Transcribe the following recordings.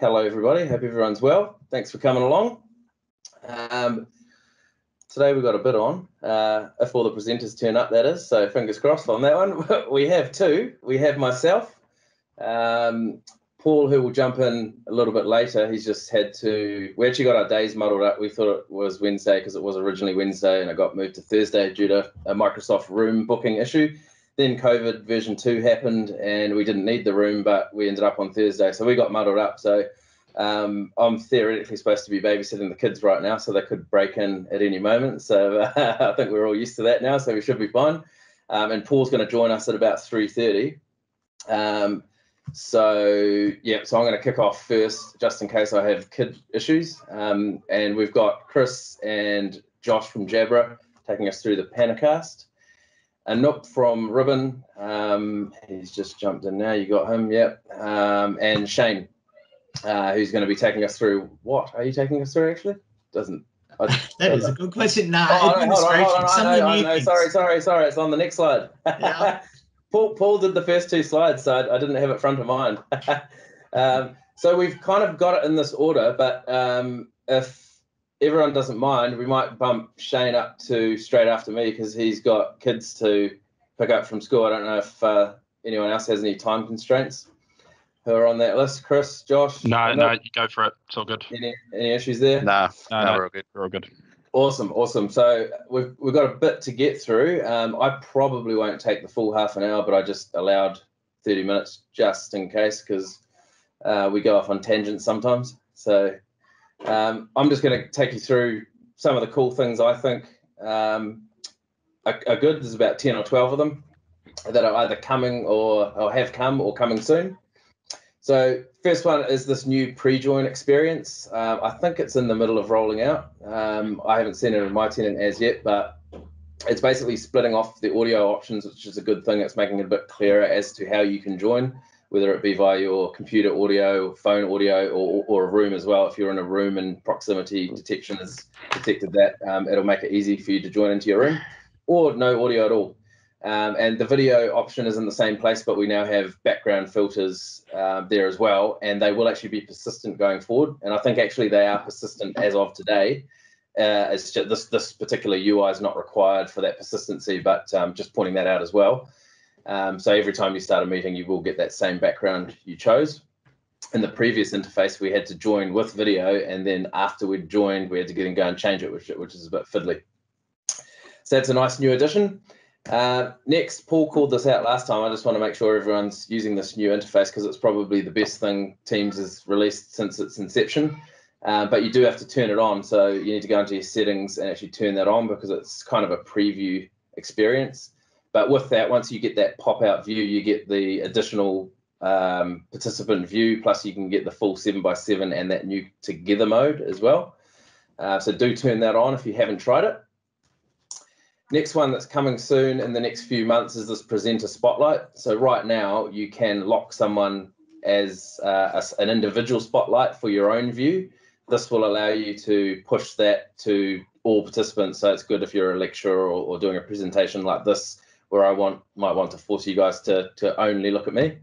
Hello, everybody. Hope everyone's well. Thanks for coming along. Um, today we've got a bit on, uh, if all the presenters turn up, that is. So fingers crossed on that one. we have two. We have myself, um, Paul, who will jump in a little bit later. He's just had to. We actually got our days muddled up. We thought it was Wednesday because it was originally Wednesday, and it got moved to Thursday due to a Microsoft Room booking issue then COVID version two happened, and we didn't need the room, but we ended up on Thursday, so we got muddled up. So um, I'm theoretically supposed to be babysitting the kids right now, so they could break in at any moment. So uh, I think we're all used to that now, so we should be fine. Um, and Paul's going to join us at about 3:30. Um, so yeah, so I'm going to kick off first, just in case I have kid issues. Um, and we've got Chris and Josh from Jabra taking us through the Panacast. Anoop from Ribbon, um, he's just jumped in now. You got him, yep. Um, and Shane, uh, who's going to be taking us through what are you taking us through? Actually, doesn't. I, that is a good question. No, oh, administration. Hold on, hold on, sorry, sorry, sorry. It's on the next slide. Yeah. Paul, Paul did the first two slides, so I, I didn't have it front of mind. um, so we've kind of got it in this order, but um, if everyone doesn't mind, we might bump Shane up to straight after me because he's got kids to pick up from school. I don't know if uh, anyone else has any time constraints who are on that list. Chris, Josh? No, no, you go for it. It's all good. Any, any issues there? Nah, no, no, we're all good. We're all good. Awesome, awesome. So we've we've got a bit to get through. Um, I probably won't take the full half an hour, but I just allowed 30 minutes just in case because uh, we go off on tangents sometimes. So um, I'm just going to take you through some of the cool things I think um, are, are, good. There's about 10 or 12 of them that are either coming or, or have come or coming soon. So first one is this new pre-join experience. Uh, I think it's in the middle of rolling out. Um, I haven't seen it in my tenant as yet, but it's basically splitting off the audio options, which is a good thing. It's making it a bit clearer as to how you can join whether it be via your computer audio, phone audio, or, or a room as well. If you're in a room and proximity detection has detected that, um, it'll make it easy for you to join into your room, or no audio at all. Um, and the video option is in the same place, but we now have background filters uh, there as well, and they will actually be persistent going forward. And I think actually they are persistent as of today. Uh, it's just this this particular UI is not required for that persistency, but um, just pointing that out as well. Um, so every time you start a meeting, you will get that same background you chose. In the previous interface, we had to join with video, and then after we'd joined, we had to get and go and change it, which, which is a bit fiddly. So that's a nice new addition. Uh, next, Paul called this out last time. I just want to make sure everyone's using this new interface because it's probably the best thing Teams has released since its inception. Uh, but you do have to turn it on. So you need to go into your settings and actually turn that on because it's kind of a preview experience. But with that, once you get that pop out view, you get the additional um, participant view, plus you can get the full 7 by 7 and that new together mode as well. Uh, so do turn that on if you haven't tried it. Next one that's coming soon in the next few months is this presenter spotlight. So right now you can lock someone as uh, a, an individual spotlight for your own view. This will allow you to push that to all participants. So it's good if you're a lecturer or, or doing a presentation like this where I want might want to force you guys to to only look at me.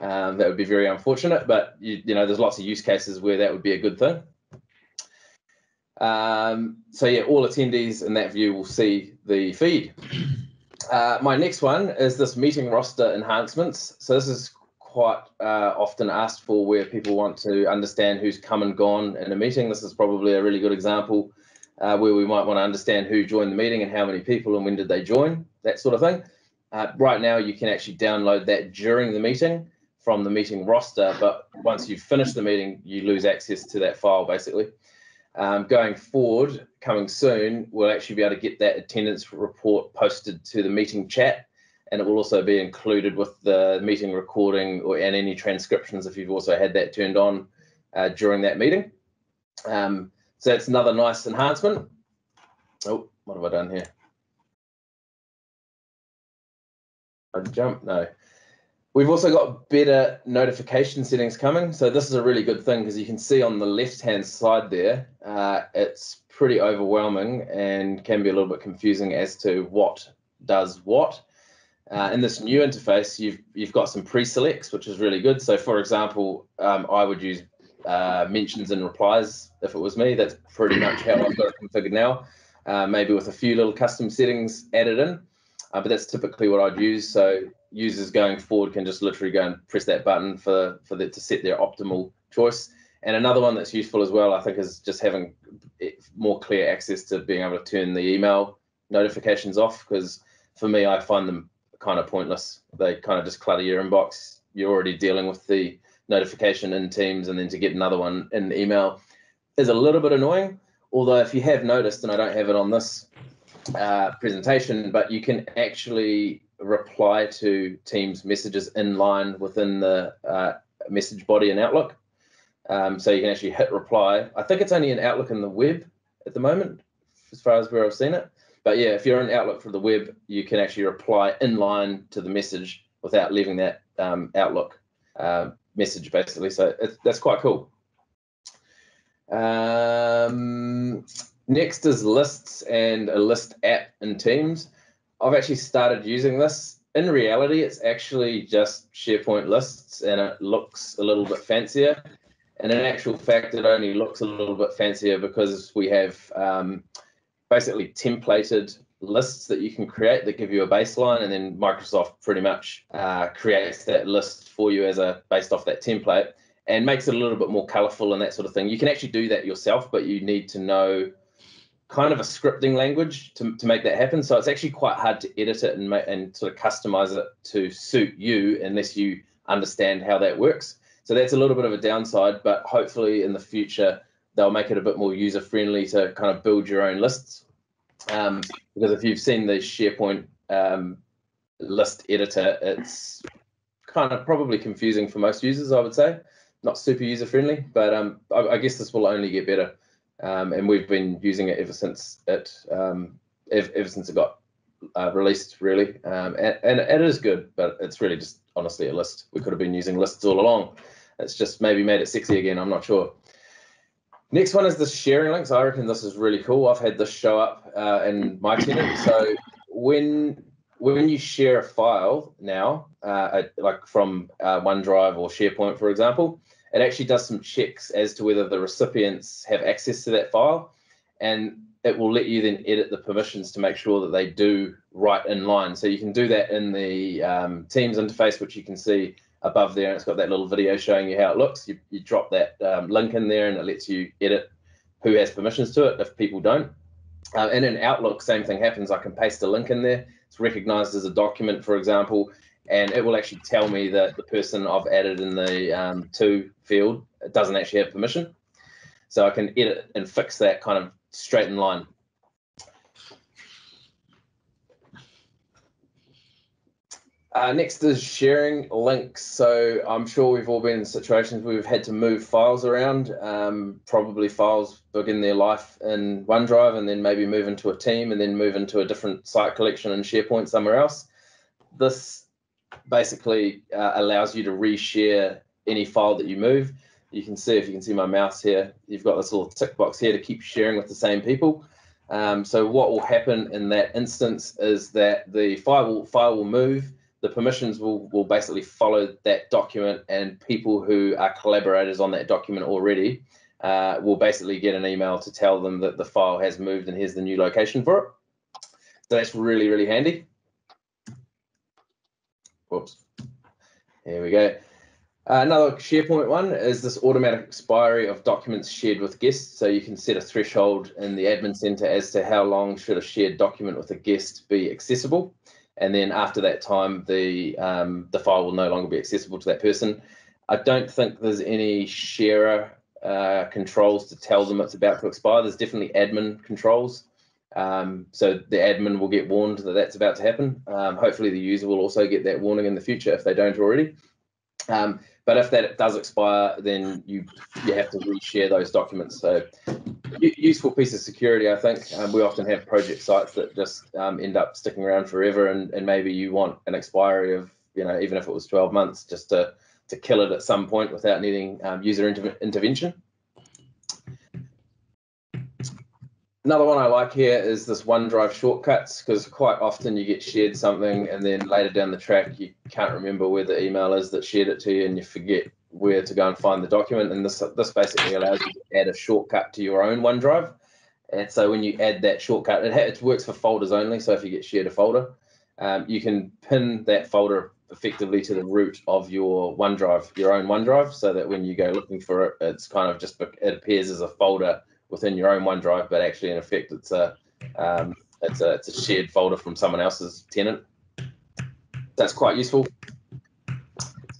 Um, that would be very unfortunate, but you, you know, there's lots of use cases where that would be a good thing. Um, so yeah, all attendees in that view will see the feed. Uh, my next one is this meeting roster enhancements. So this is quite uh, often asked for where people want to understand who's come and gone in a meeting. This is probably a really good example uh, where we might want to understand who joined the meeting and how many people and when did they join, that sort of thing. Uh, right now, you can actually download that during the meeting from the meeting roster, but once you've finished the meeting, you lose access to that file basically. Um, going forward, coming soon, we'll actually be able to get that attendance report posted to the meeting chat, and it will also be included with the meeting recording or and any transcriptions if you've also had that turned on uh, during that meeting. Um, so that's another nice enhancement. Oh, what have I done here? Jump? No. We've also got better notification settings coming. So this is a really good thing because you can see on the left-hand side there, uh, it's pretty overwhelming and can be a little bit confusing as to what does what. Uh, in this new interface, you've you've got some pre-selects, which is really good. So, for example, um, I would use uh, mentions and replies if it was me. That's pretty much how I've got it configured now. Uh, maybe with a few little custom settings added in, uh, but that's typically what I'd use. So users going forward can just literally go and press that button for for to set their optimal choice. And another one that's useful as well, I think, is just having more clear access to being able to turn the email notifications off. Because for me, I find them kind of pointless. They kind of just clutter your inbox. You're already dealing with the notification in Teams, and then to get another one in email is a little bit annoying. Although, if you have noticed, and I don't have it on this uh, presentation, but you can actually reply to Teams messages in line within the uh, message body in Outlook. Um, so you can actually hit reply. I think it's only in Outlook in the web at the moment, as far as where I've seen it. But yeah, if you're in Outlook for the web, you can actually reply in line to the message without leaving that um, Outlook uh, message, basically. So that's quite cool. Um, next is lists and a list app in Teams. I've actually started using this. In reality, it's actually just SharePoint lists and it looks a little bit fancier. And in actual fact, it only looks a little bit fancier because we have um, basically templated lists that you can create that give you a baseline, and then Microsoft pretty much uh, creates that list for you as a based off that template and makes it a little bit more colorful and that sort of thing. You can actually do that yourself, but you need to know kind of a scripting language to, to make that happen. So it's actually quite hard to edit it and make, and sort of customize it to suit you unless you understand how that works. So that's a little bit of a downside, but hopefully in the future they'll make it a bit more user friendly to kind of build your own lists. Um, because if you've seen the SharePoint um, list editor, it's kind of probably confusing for most users, I would say. Not super user friendly, but um, I, I, guess this will only get better. Um, and we've been using it ever since it um, ever, ever, since it got uh, released, really. Um, and, and it is good, but it's really just honestly a list. We could have been using lists all along. It's just maybe made it sexy again. I'm not sure. Next one is the sharing links. I reckon this is really cool. I've had this show up uh, in my tenant. So when when you share a file now, uh, like from uh, OneDrive or SharePoint, for example, it actually does some checks as to whether the recipients have access to that file, and it will let you then edit the permissions to make sure that they do right in line. So you can do that in the um, Teams interface, which you can see above there, and it's got that little video showing you how it looks. You, you drop that um, link in there, and it lets you edit who has permissions to it if people don't. Uh, and in Outlook, same thing happens. I can paste a link in there. It's recognized as a document, for example, and it will actually tell me that the person I've added in the um, to field doesn't actually have permission. So I can edit and fix that kind of straight in line. Uh, next is sharing links. So I'm sure we've all been in situations where we've had to move files around, um, probably files begin their life in OneDrive and then maybe move into a team and then move into a different site collection in SharePoint somewhere else. This basically uh, allows you to reshare any file that you move. You can see, if you can see my mouse here, you've got this little tick box here to keep sharing with the same people. Um, so what will happen in that instance is that the file will, file will move the permissions will, will basically follow that document and people who are collaborators on that document already uh, will basically get an email to tell them that the file has moved and here's the new location for it. So that's really, really handy. Whoops. Here we go. Uh, another SharePoint one is this automatic expiry of documents shared with guests. So you can set a threshold in the admin center as to how long should a shared document with a guest be accessible and then after that time, the um, the file will no longer be accessible to that person. I don't think there's any sharer uh, controls to tell them it's about to expire. There's definitely admin controls. Um, so the admin will get warned that that's about to happen. Um, hopefully the user will also get that warning in the future if they don't already. Um, but if that does expire, then you you have to reshare those documents. So useful piece of security, I think. Um, we often have project sites that just um, end up sticking around forever, and, and maybe you want an expiry of you know even if it was 12 months, just to to kill it at some point without needing um, user inter intervention. Another one I like here is this OneDrive shortcuts because quite often you get shared something and then later down the track you can't remember where the email is that shared it to you and you forget where to go and find the document. And this this basically allows you to add a shortcut to your own OneDrive. And so when you add that shortcut, it, it works for folders only. So if you get shared a folder, um, you can pin that folder effectively to the root of your OneDrive, your own OneDrive, so that when you go looking for it, it's kind of just it appears as a folder within your own OneDrive, but actually in effect it's a um, it's a it's a shared folder from someone else's tenant. That's quite useful.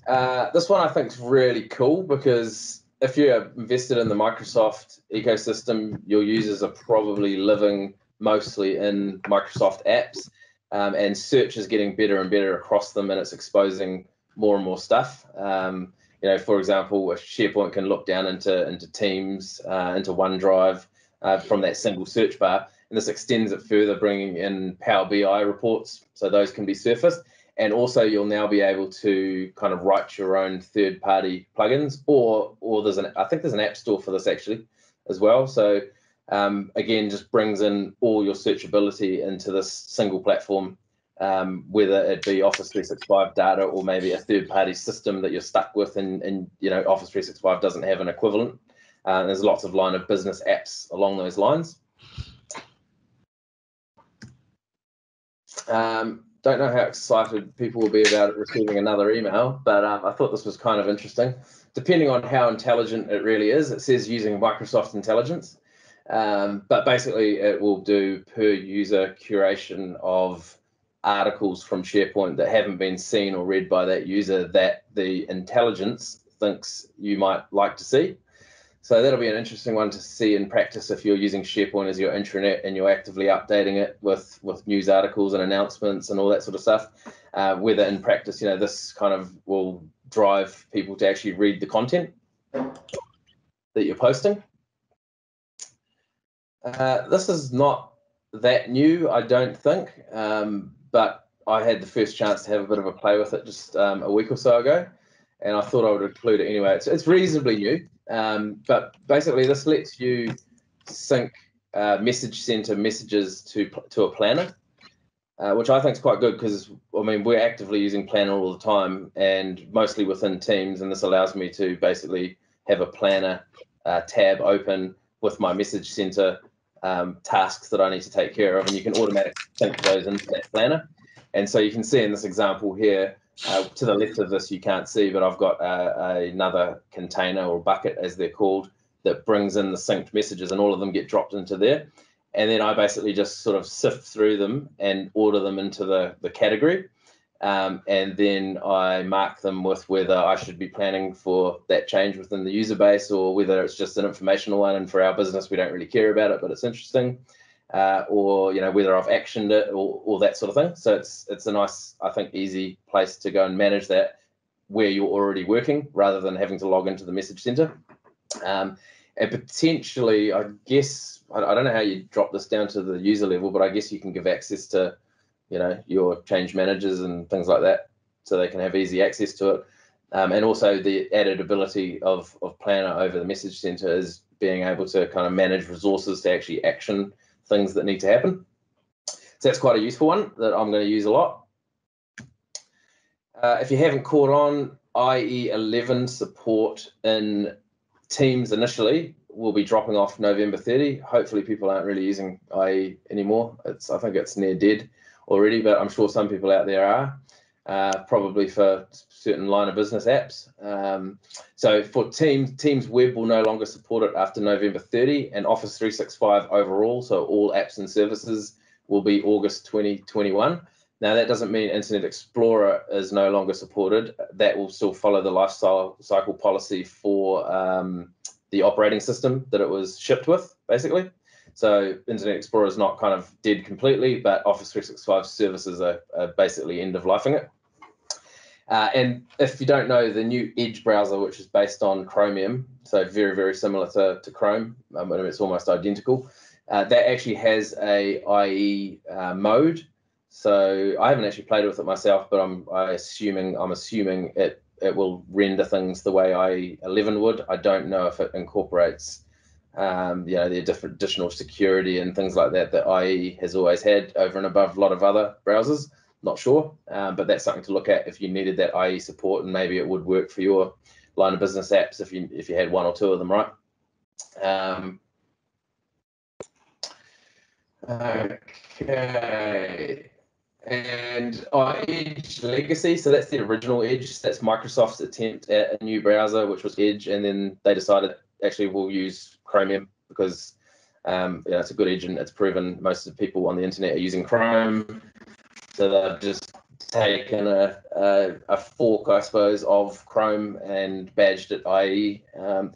Uh, this one I think is really cool because if you're invested in the Microsoft ecosystem, your users are probably living mostly in Microsoft apps, um, and search is getting better and better across them, and it's exposing more and more stuff. Um, you know, for example, SharePoint can look down into into Teams, uh, into OneDrive uh, from that single search bar, and this extends it further, bringing in Power BI reports, so those can be surfaced. And also, you'll now be able to kind of write your own third-party plugins, or or there's an I think there's an app store for this actually, as well. So um, again, just brings in all your searchability into this single platform, um, whether it be Office 365 data or maybe a third-party system that you're stuck with, and, and you know Office 365 doesn't have an equivalent. Uh, there's lots of line of business apps along those lines. Um, don't know how excited people will be about receiving another email, but um, I thought this was kind of interesting. Depending on how intelligent it really is, it says using Microsoft Intelligence. Um, but basically, it will do per user curation of articles from SharePoint that haven't been seen or read by that user that the intelligence thinks you might like to see. So that'll be an interesting one to see in practice if you're using SharePoint as your intranet and you're actively updating it with with news articles and announcements and all that sort of stuff. Uh, whether in practice, you know, this kind of will drive people to actually read the content that you're posting. Uh, this is not that new, I don't think, um, but I had the first chance to have a bit of a play with it just um, a week or so ago, and I thought I would include it anyway. It's, it's reasonably new, um, but basically this lets you sync uh, message center messages to to a planner, uh, which I think is quite good because I mean we're actively using Planner all the time and mostly within Teams, and this allows me to basically have a Planner uh, tab open with my message center um, tasks that I need to take care of, and you can automatically sync those into that planner. And so you can see in this example here, uh, to the left of this, you can't see, but I've got uh, another container or bucket, as they're called, that brings in the synced messages, and all of them get dropped into there. And then I basically just sort of sift through them and order them into the, the category. Um, and then I mark them with whether I should be planning for that change within the user base or whether it's just an informational one. And for our business, we don't really care about it, but it's interesting. Uh, or you know whether I've actioned it or, that sort of thing. So it's it's a nice, I think, easy place to go and manage that where you're already working rather than having to log into the message center. Um, and potentially, I guess I, I don't know how you drop this down to the user level, but I guess you can give access to you know your change managers and things like that so they can have easy access to it. Um, and also the added ability of, of planner over the message center is being able to kind of manage resources to actually action things that need to happen. So that's quite a useful one that i'm going to use a lot. Uh, if you haven't caught on ie11 support in teams initially will be dropping off november 30 hopefully people aren't really using ie anymore. It's i think it's near dead already, but I'm sure some people out there are. Uh, probably for certain line of business apps. Um, so for Teams, Teams Web will no longer support it after November 30, and Office 365 overall, so all apps and services, will be August 2021. Now that doesn't mean Internet Explorer is no longer supported. That will still follow the lifestyle cycle policy for um, the operating system that it was shipped with, basically. So Internet Explorer is not kind of dead completely, but Office 365 services are, are basically end of lifing it. Uh, and if you don't know, the new Edge browser, which is based on Chromium, so very, very similar to, to Chrome, um, it's almost identical, uh, that actually has a IE uh, mode. So I haven't actually played with it myself, but I'm I assuming I'm assuming it it will render things the way IE 11 would. I don't know if it incorporates um, you know, the different additional security and things like that that IE has always had over and above a lot of other browsers. Not sure, um, but that's something to look at if you needed that IE support, and maybe it would work for your line of business apps if you if you had one or two of them, right? Um, okay. And Edge Legacy, so that's the original Edge. That's Microsoft's attempt at a new browser, which was Edge, and then they decided actually we'll use Chromium because um, know, it's a good engine. It's proven most of the people on the internet are using Chrome, so they've just taken a, a, a fork, I suppose, of Chrome and badged it IE. Um,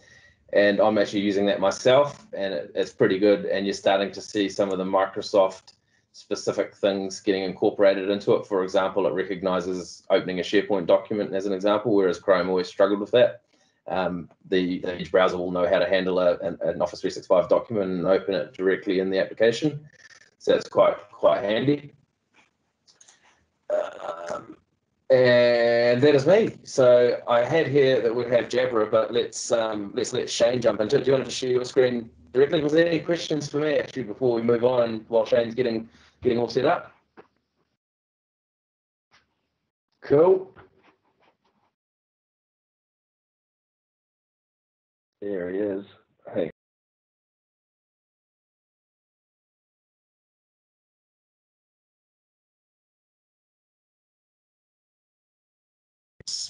and I'm actually using that myself, and it, it's pretty good. And you're starting to see some of the Microsoft specific things getting incorporated into it. For example, it recognizes opening a SharePoint document as an example, whereas Chrome always struggled with that. Um, the Edge browser will know how to handle a, an, an, Office 365 document and open it directly in the application. So that's quite quite handy. Um, and that is me. So I had here that we have Jabra, but let's um, let's let Shane jump into it. Do you want to share your screen directly? Was there any questions for me actually before we move on while Shane's getting getting all set up? Cool. There he is. Hey.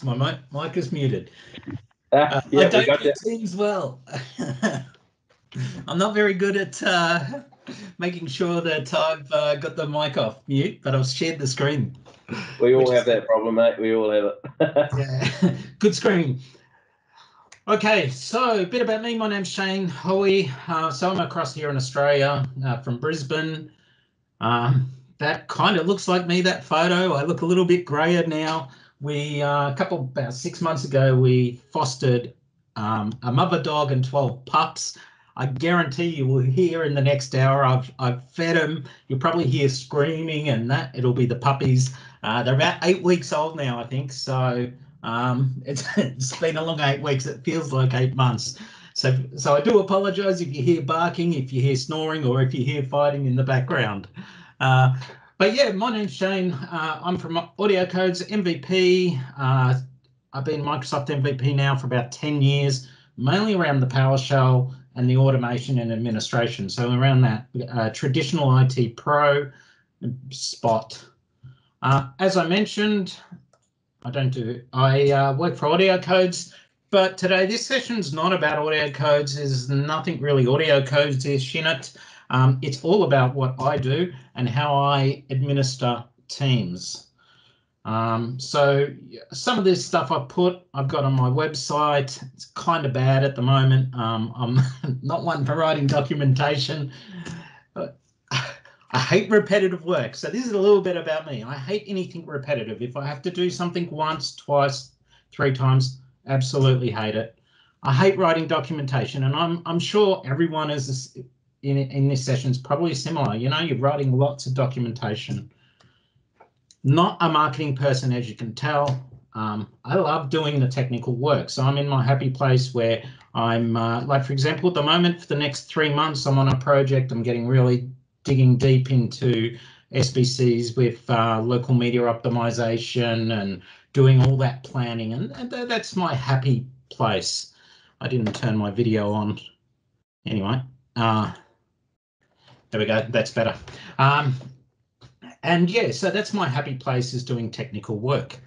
My mic, mic is muted. Ah, uh, yeah, I don't get Teams well. I'm not very good at uh, making sure that I've uh, got the mic off mute, but I've shared the screen. We all have is... that problem, mate. We all have it. yeah, good screen. Okay, so a bit about me. My name's Shane Hoey. Uh, so I'm across here in Australia uh, from Brisbane. Um, that kind of looks like me, that photo. I look a little bit grayer now. We, uh, a couple, about six months ago, we fostered um, a mother dog and 12 pups. I guarantee you will hear in the next hour. I've, I've fed them. You'll probably hear screaming and that. It'll be the puppies. Uh, they're about eight weeks old now, I think. So um, it's, it's been a long eight weeks. It feels like eight months. So, so I do apologise if you hear barking, if you hear snoring, or if you hear fighting in the background. Uh, but yeah, my name's Shane. Uh, I'm from AudioCodes MVP. Uh, I've been Microsoft MVP now for about 10 years, mainly around the PowerShell and the automation and administration. So around that uh, traditional IT Pro spot. Uh, as I mentioned, I don't do. I uh, work for AudioCodes, but today this session's not about AudioCodes. There's nothing really AudioCodes-ish in it. Um, it's all about what I do and how I administer teams. Um, so some of this stuff I put, I've got on my website. It's kind of bad at the moment. Um, I'm not one for writing documentation. I hate repetitive work. So this is a little bit about me. I hate anything repetitive. If I have to do something once, twice, three times, absolutely hate it. I hate writing documentation, and I'm I'm sure everyone is in in this session is probably similar. You know, you're writing lots of documentation. Not a marketing person, as you can tell. Um, I love doing the technical work, so I'm in my happy place where I'm uh, like, for example, at the moment for the next three months, I'm on a project. I'm getting really digging deep into SBCs with uh, local media optimization and doing all that planning. And, and that's my happy place. I didn't turn my video on. Anyway, uh, there we go. That's better. Um, and yeah, so that's my happy place is doing technical work.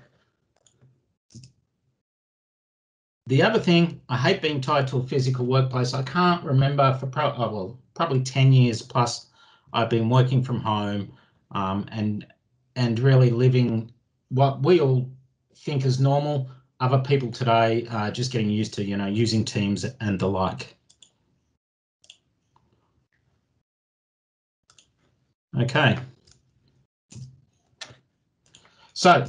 The other thing, I hate being tied to a physical workplace. I can't remember for pro oh, well, probably 10 years plus I've been working from home um, and and really living what we all think is normal. Other people today are just getting used to, you know, using Teams and the like. Okay. So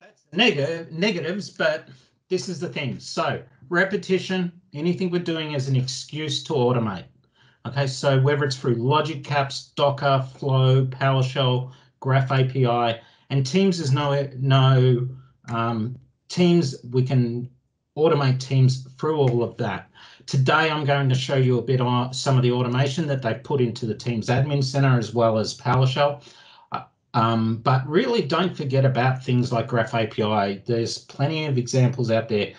that's negative negatives, but this is the thing. So repetition, anything we're doing is an excuse to automate. Okay, so whether it's through Logic Apps, Docker, Flow, PowerShell, Graph API, and Teams is no no um, Teams. We can automate Teams through all of that. Today, I'm going to show you a bit on some of the automation that they put into the Teams Admin Center as well as PowerShell. Um, but really don't forget about things like Graph API. There's plenty of examples out there.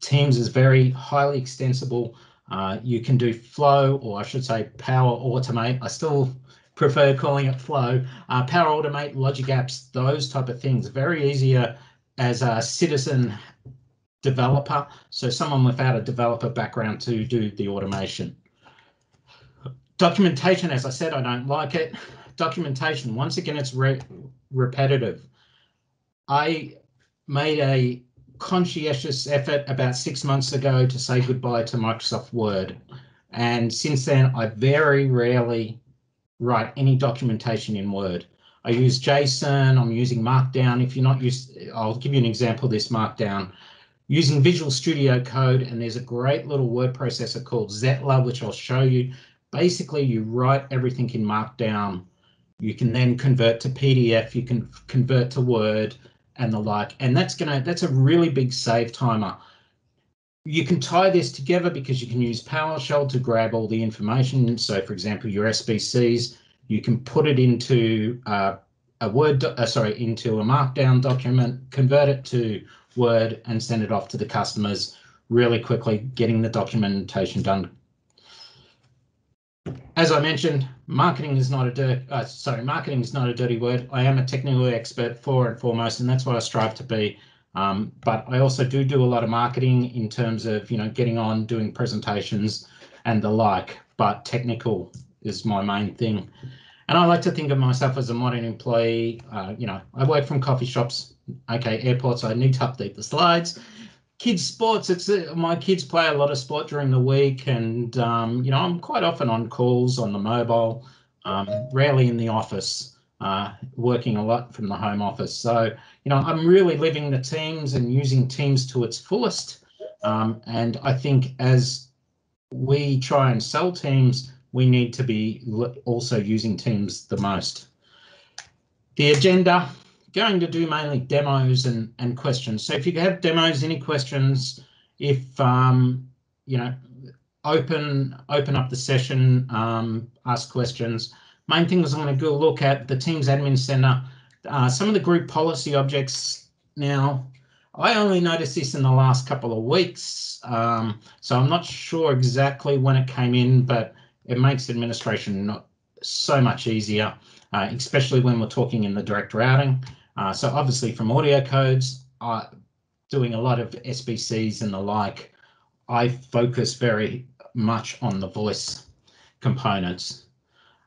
Teams is very highly extensible. Uh, you can do flow, or I should say power automate. I still prefer calling it flow. Uh, power automate, logic apps, those type of things. Very easier as a citizen developer. So someone without a developer background to do the automation. Documentation, as I said, I don't like it. Documentation, once again, it's re repetitive. I made a conscientious effort about six months ago to say goodbye to Microsoft Word. And since then, I very rarely write any documentation in Word. I use JSON, I'm using Markdown. If you're not used, I'll give you an example of this Markdown. Using Visual Studio Code, and there's a great little word processor called Zettlr, which I'll show you. Basically, you write everything in Markdown. You can then convert to PDF, you can convert to Word, and the like. And that's gonna that's a really big save timer. You can tie this together because you can use PowerShell to grab all the information. So, for example, your SBCs, you can put it into uh, a Word, uh, sorry, into a Markdown document, convert it to Word, and send it off to the customers really quickly, getting the documentation done as I mentioned, marketing is not a dirt, uh, sorry, marketing is not a dirty word. I am a technical expert for and foremost, and that's what I strive to be. Um, but I also do do a lot of marketing in terms of, you know, getting on, doing presentations and the like, but technical is my main thing. And I like to think of myself as a modern employee. Uh, you know, I work from coffee shops, okay, airports. I need to update the slides kids sports it's uh, my kids play a lot of sport during the week and um, you know i'm quite often on calls on the mobile um, rarely in the office uh, working a lot from the home office. So you know i'm really living the teams and using teams to its fullest. Um, and i think as we try and sell teams we need to be also using teams the most. The agenda going to do mainly demos and, and questions. So if you have demos, any questions, if um, you know, open open up the session, um, ask questions. Main thing is I'm going to go look at the Teams Admin Center, uh, some of the group policy objects. Now, I only noticed this in the last couple of weeks, um, so I'm not sure exactly when it came in, but it makes administration not so much easier, uh, especially when we're talking in the direct routing. Uh, so obviously from AudioCodes, uh, doing a lot of SBCs and the like, I focus very much on the voice components.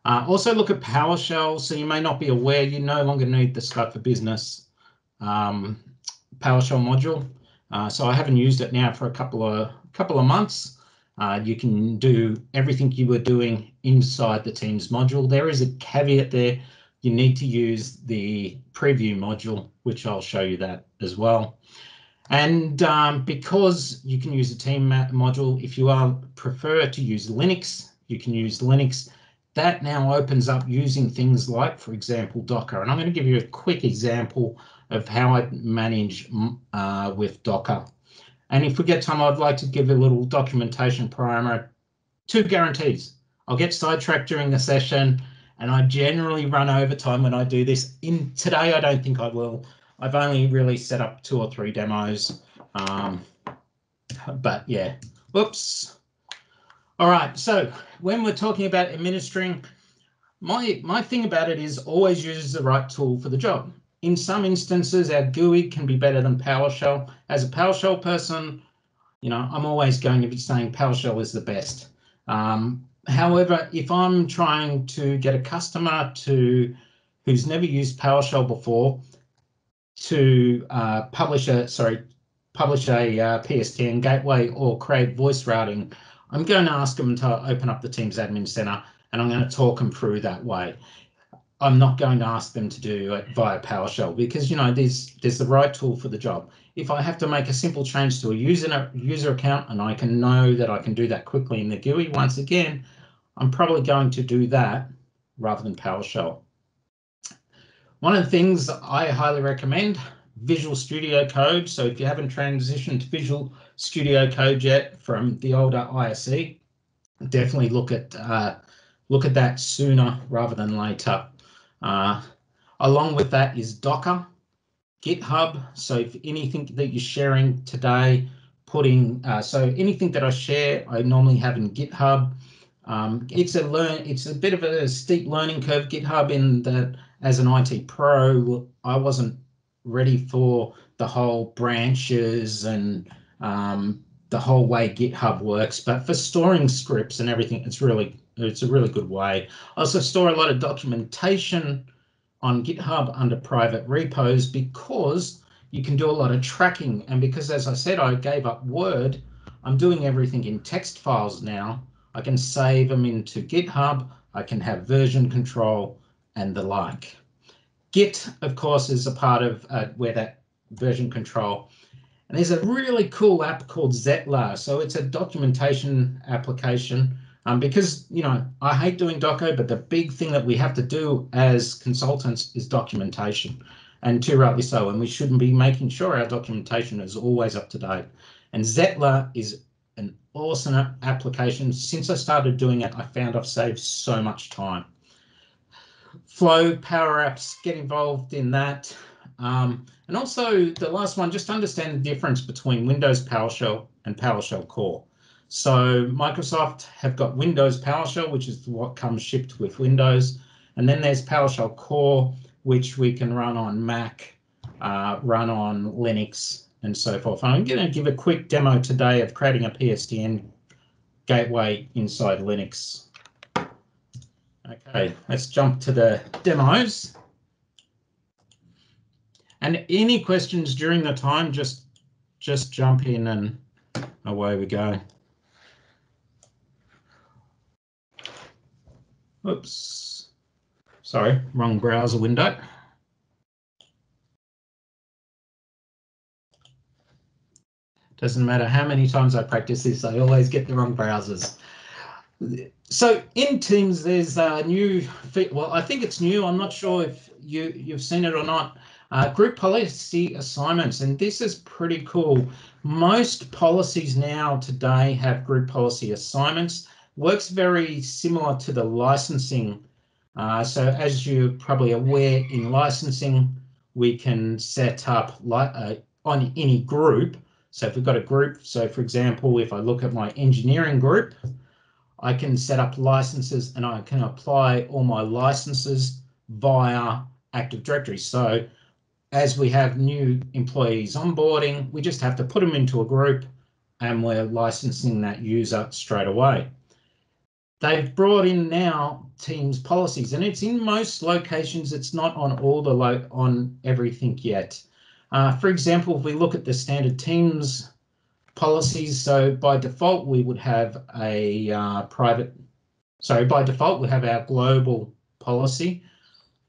Uh, also look at PowerShell. So you may not be aware, you no longer need the Skype for Business um, PowerShell module. Uh, so I haven't used it now for a couple of couple of months. Uh, you can do everything you were doing inside the Teams module. There is a caveat there you need to use the preview module, which I'll show you that as well. And um, because you can use a team module, if you are prefer to use Linux, you can use Linux. That now opens up using things like, for example, Docker. And I'm going to give you a quick example of how I manage uh, with Docker. And if we get time, I'd like to give a little documentation primer. Two guarantees. I'll get sidetracked during the session and I generally run overtime when I do this. In today, I don't think I will. I've only really set up two or three demos, um, but yeah. Whoops. All right. So when we're talking about administering, my my thing about it is always use the right tool for the job. In some instances, our GUI can be better than PowerShell. As a PowerShell person, you know, I'm always going to be saying PowerShell is the best. Um, However, if I'm trying to get a customer to who's never used PowerShell before to uh, publish a sorry publish a uh, PSTN gateway or create voice routing, I'm going to ask them to open up the Teams Admin Center and I'm going to talk them through that way. I'm not going to ask them to do it via PowerShell because you know there's there's the right tool for the job. If I have to make a simple change to a user user account and I can know that I can do that quickly in the GUI, once again, I'm probably going to do that rather than PowerShell. One of the things I highly recommend, Visual Studio Code. So if you haven't transitioned to Visual Studio Code yet from the older ISE, definitely look at uh, look at that sooner rather than later. Uh, Along with that is Docker, GitHub. So if anything that you're sharing today, putting uh, so anything that I share, I normally have in GitHub. Um, it's a learn. It's a bit of a steep learning curve. GitHub in that as an IT pro, I wasn't ready for the whole branches and um, the whole way GitHub works. But for storing scripts and everything, it's really it's a really good way. I also store a lot of documentation on GitHub under private repos because you can do a lot of tracking. And because, as I said, I gave up Word, I'm doing everything in text files now. I can save them into GitHub. I can have version control and the like. Git, of course, is a part of uh, where that version control. And there's a really cool app called Zettlr. So it's a documentation application um, because, you know, I hate doing doco, but the big thing that we have to do as consultants is documentation and too rightly so. And we shouldn't be making sure our documentation is always up to date. And Zettlr is awesome application. Since I started doing it, I found I've saved so much time. Flow, Power Apps, get involved in that. Um, and also the last one, just understand the difference between Windows PowerShell and PowerShell Core. So Microsoft have got Windows PowerShell, which is what comes shipped with Windows. And then there's PowerShell Core, which we can run on Mac, uh, run on Linux, and so forth. I'm going to give a quick demo today of creating a PSTN gateway inside Linux. Okay, let's jump to the demos. And any questions during the time, just just jump in and away we go. Oops. Sorry, wrong browser window. Doesn't matter how many times I practice this, I always get the wrong browsers. So in Teams, there's a new, well, I think it's new. I'm not sure if you, you've seen it or not. Uh, group policy assignments, and this is pretty cool. Most policies now today have group policy assignments works very similar to the licensing. Uh, so as you're probably aware in licensing, we can set up uh, on any group. So if we've got a group, so for example, if I look at my engineering group, I can set up licenses and I can apply all my licenses via Active Directory. So as we have new employees onboarding, we just have to put them into a group and we're licensing that user straight away. They've brought in now Teams policies, and it's in most locations. It's not on all the on everything yet. Uh, for example, if we look at the standard Teams policies, so by default we would have a uh, private. Sorry, by default we have our global policy.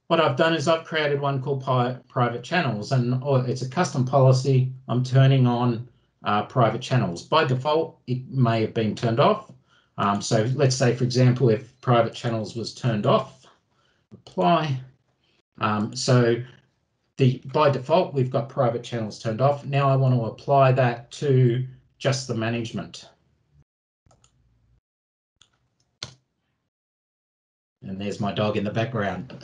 What I've done is I've created one called private channels, and oh, it's a custom policy. I'm turning on uh, private channels. By default, it may have been turned off. Um, so let's say, for example, if private channels was turned off, apply. Um, so the by default, we've got private channels turned off. Now I want to apply that to just the management. And there's my dog in the background.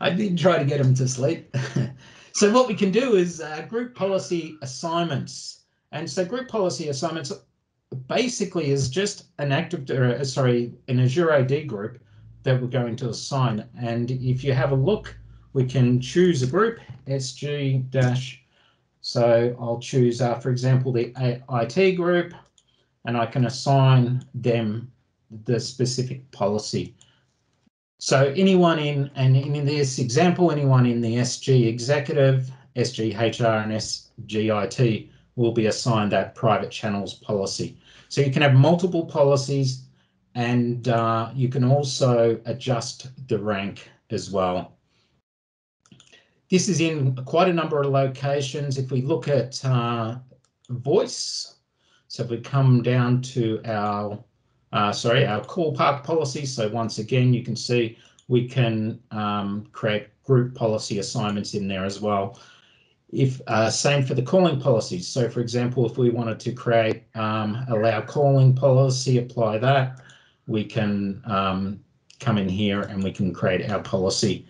I did try to get him to sleep. so what we can do is uh, group policy assignments. And so group policy assignments basically is just an active, uh, sorry, an Azure AD group that we're going to assign. And if you have a look, we can choose a group, SG dash. So I'll choose, uh, for example, the IT group, and I can assign them the specific policy. So anyone in, and in this example, anyone in the SG executive, SG HR, and SGIT will be assigned that private channels policy. So you can have multiple policies and uh, you can also adjust the rank as well. This is in quite a number of locations. If we look at uh, voice, so if we come down to our, uh, sorry, our call park policy. So once again, you can see we can um, create group policy assignments in there as well if uh, same for the calling policies. So for example, if we wanted to create um, allow calling policy, apply that, we can um, come in here and we can create our policy.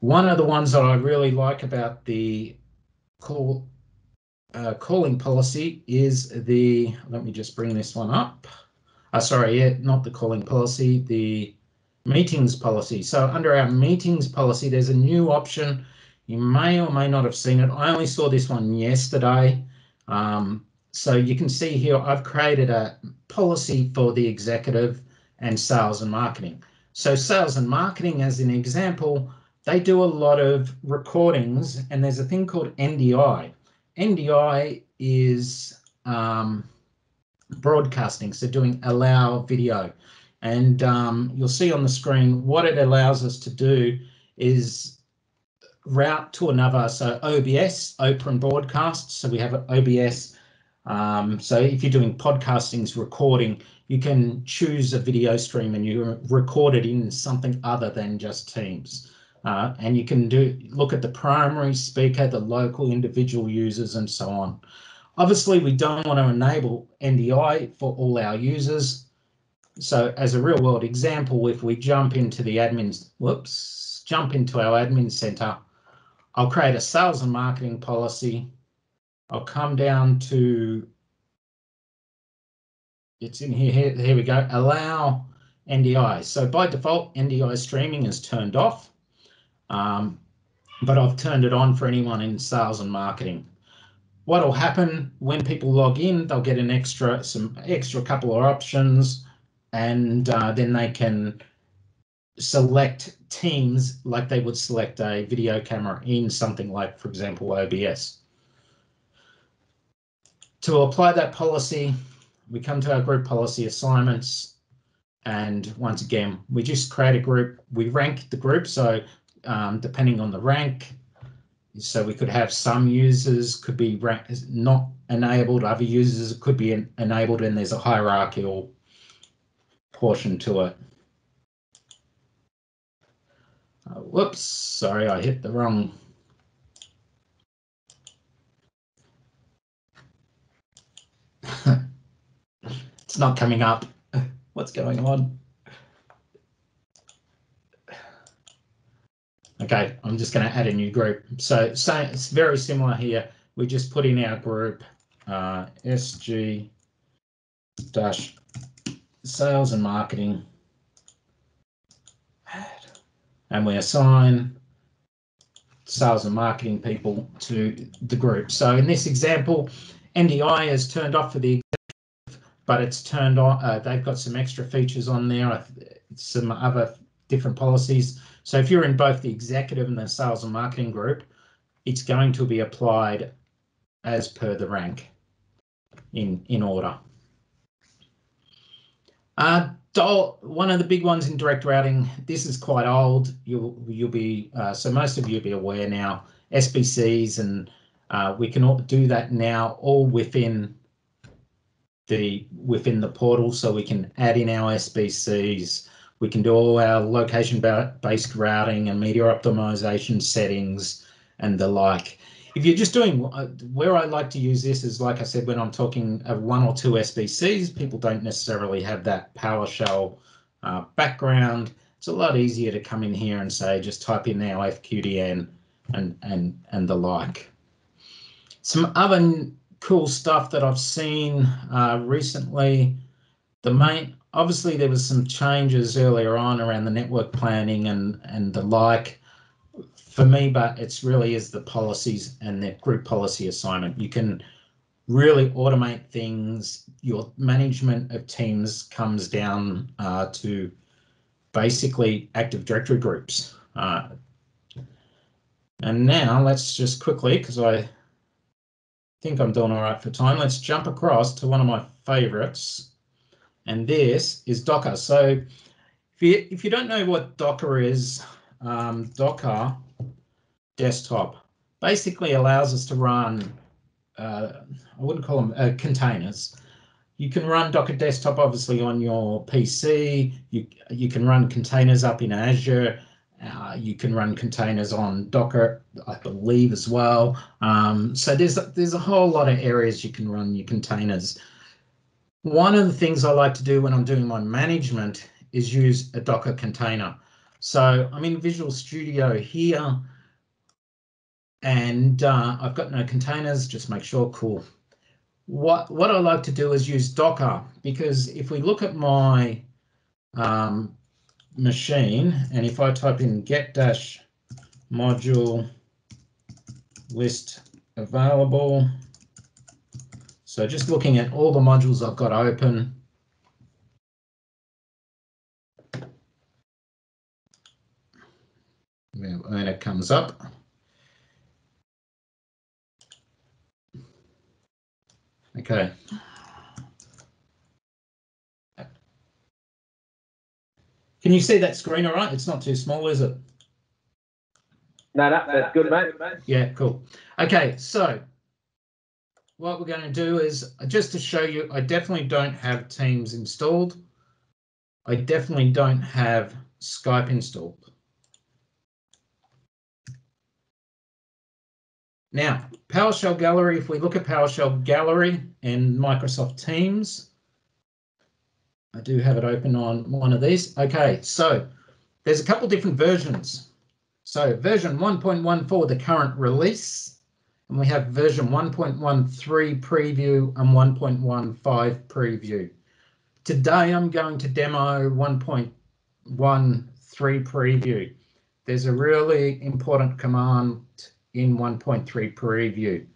One of the ones that I really like about the call uh, calling policy is the, let me just bring this one up. Uh, sorry, yeah, not the calling policy, the meetings policy. So under our meetings policy, there's a new option. You may or may not have seen it. I only saw this one yesterday. Um, so you can see here, I've created a policy for the executive and sales and marketing. So sales and marketing, as an example, they do a lot of recordings and there's a thing called NDI. NDI is um, broadcasting, so doing allow video. And um, you'll see on the screen what it allows us to do is route to another. So OBS, open broadcast. So we have OBS. Um, so if you're doing podcastings, recording, you can choose a video stream and you record it in something other than just Teams. Uh, and you can do look at the primary speaker, the local individual users, and so on. Obviously, we don't want to enable NDI for all our users. So as a real world example, if we jump into the admins, whoops, jump into our admin center, I'll create a sales and marketing policy. I'll come down to, it's in here, here, here we go, allow NDI. So by default, NDI streaming is turned off. Um, but I've turned it on for anyone in sales and marketing. What'll happen when people log in, they'll get an extra, some extra couple of options, and uh, then they can select teams like they would select a video camera in something like, for example, OBS. To apply that policy, we come to our group policy assignments. And once again, we just create a group. We rank the group. So um, depending on the rank. So we could have some users could be not enabled, other users could be enabled, and there's a hierarchical portion to it. Uh, whoops, sorry, I hit the wrong. it's not coming up. What's going on? Okay, I'm just going to add a new group. So, so it's very similar here. We just put in our group uh, SG dash sales and marketing. And we assign sales and marketing people to the group. So in this example, NDI is turned off for the executive, but it's turned on. Uh, they've got some extra features on there, some other different policies. So if you're in both the executive and the sales and marketing group, it's going to be applied as per the rank in, in order. Uh, one of the big ones in direct routing, this is quite old. You'll you'll be uh, so most of you will be aware now. SBCs and uh, we can all do that now all within the within the portal, so we can add in our SBCs. We can do all our location-based routing and media optimization settings and the like. If you're just doing, uh, where I like to use this is, like I said, when I'm talking of one or two SBCs, people don't necessarily have that PowerShell uh, background. It's a lot easier to come in here and say, just type in our FQDN and, and, and the like. Some other cool stuff that I've seen uh, recently, the main, obviously there was some changes earlier on around the network planning and and the like. For me but it's really is the policies and the group policy assignment. You can really automate things. Your management of teams comes down uh, to basically active directory groups uh, and now let's just quickly because i think i'm doing all right for time let's jump across to one of my favorites and this is Docker. So if you, if you don't know what Docker is, um, Docker desktop basically allows us to run, uh, I wouldn't call them uh, containers. You can run Docker desktop obviously on your PC. You, you can run containers up in Azure. Uh, you can run containers on Docker, I believe, as well. Um, so there's there's a whole lot of areas you can run your containers. One of the things I like to do when I'm doing my management is use a Docker container. So I'm in Visual Studio here and uh, I've got no containers, just make sure, cool. What, what I like to do is use Docker because if we look at my um, machine and if I type in get dash module list available, so just looking at all the modules I've got open, when it comes up. Okay. Can you see that screen all right? It's not too small, is it? No, no, that's good, mate. Yeah, cool. Okay, so what we're going to do is just to show you, I definitely don't have Teams installed. I definitely don't have Skype installed. Now, PowerShell Gallery, if we look at PowerShell Gallery and Microsoft Teams, I do have it open on one of these. Okay, so there's a couple different versions. So version 1.14, the current release, and we have version 1.13 preview and 1.15 preview. Today I'm going to demo 1.13 preview. There's a really important command in 1.3 preview.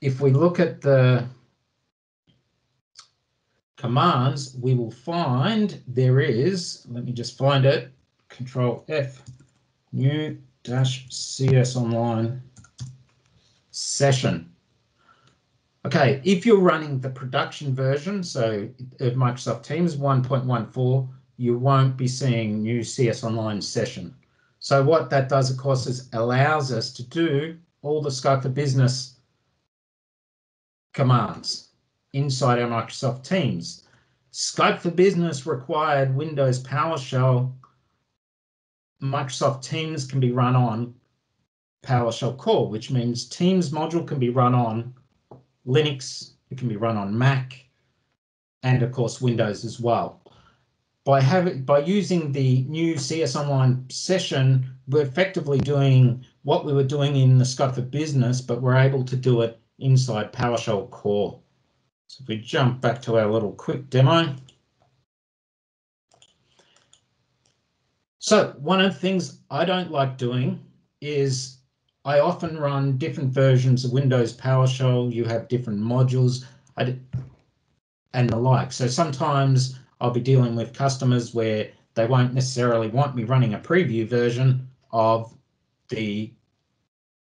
If we look at the commands, we will find there is, let me just find it, control F, new dash CS online session. Okay, if you're running the production version, so of Microsoft Teams 1.14, you won't be seeing new CS Online session. So what that does, of course, is allows us to do all the Skype for Business commands inside our Microsoft Teams. Skype for Business required Windows PowerShell. Microsoft Teams can be run on PowerShell Core, which means Teams module can be run on Linux, it can be run on Mac, and of course Windows as well by having by using the new CS Online session, we're effectively doing what we were doing in the Skype for Business, but we're able to do it inside PowerShell Core. So if we jump back to our little quick demo. So one of the things I don't like doing is I often run different versions of Windows PowerShell. You have different modules and the like. So sometimes I'll be dealing with customers where they won't necessarily want me running a preview version of the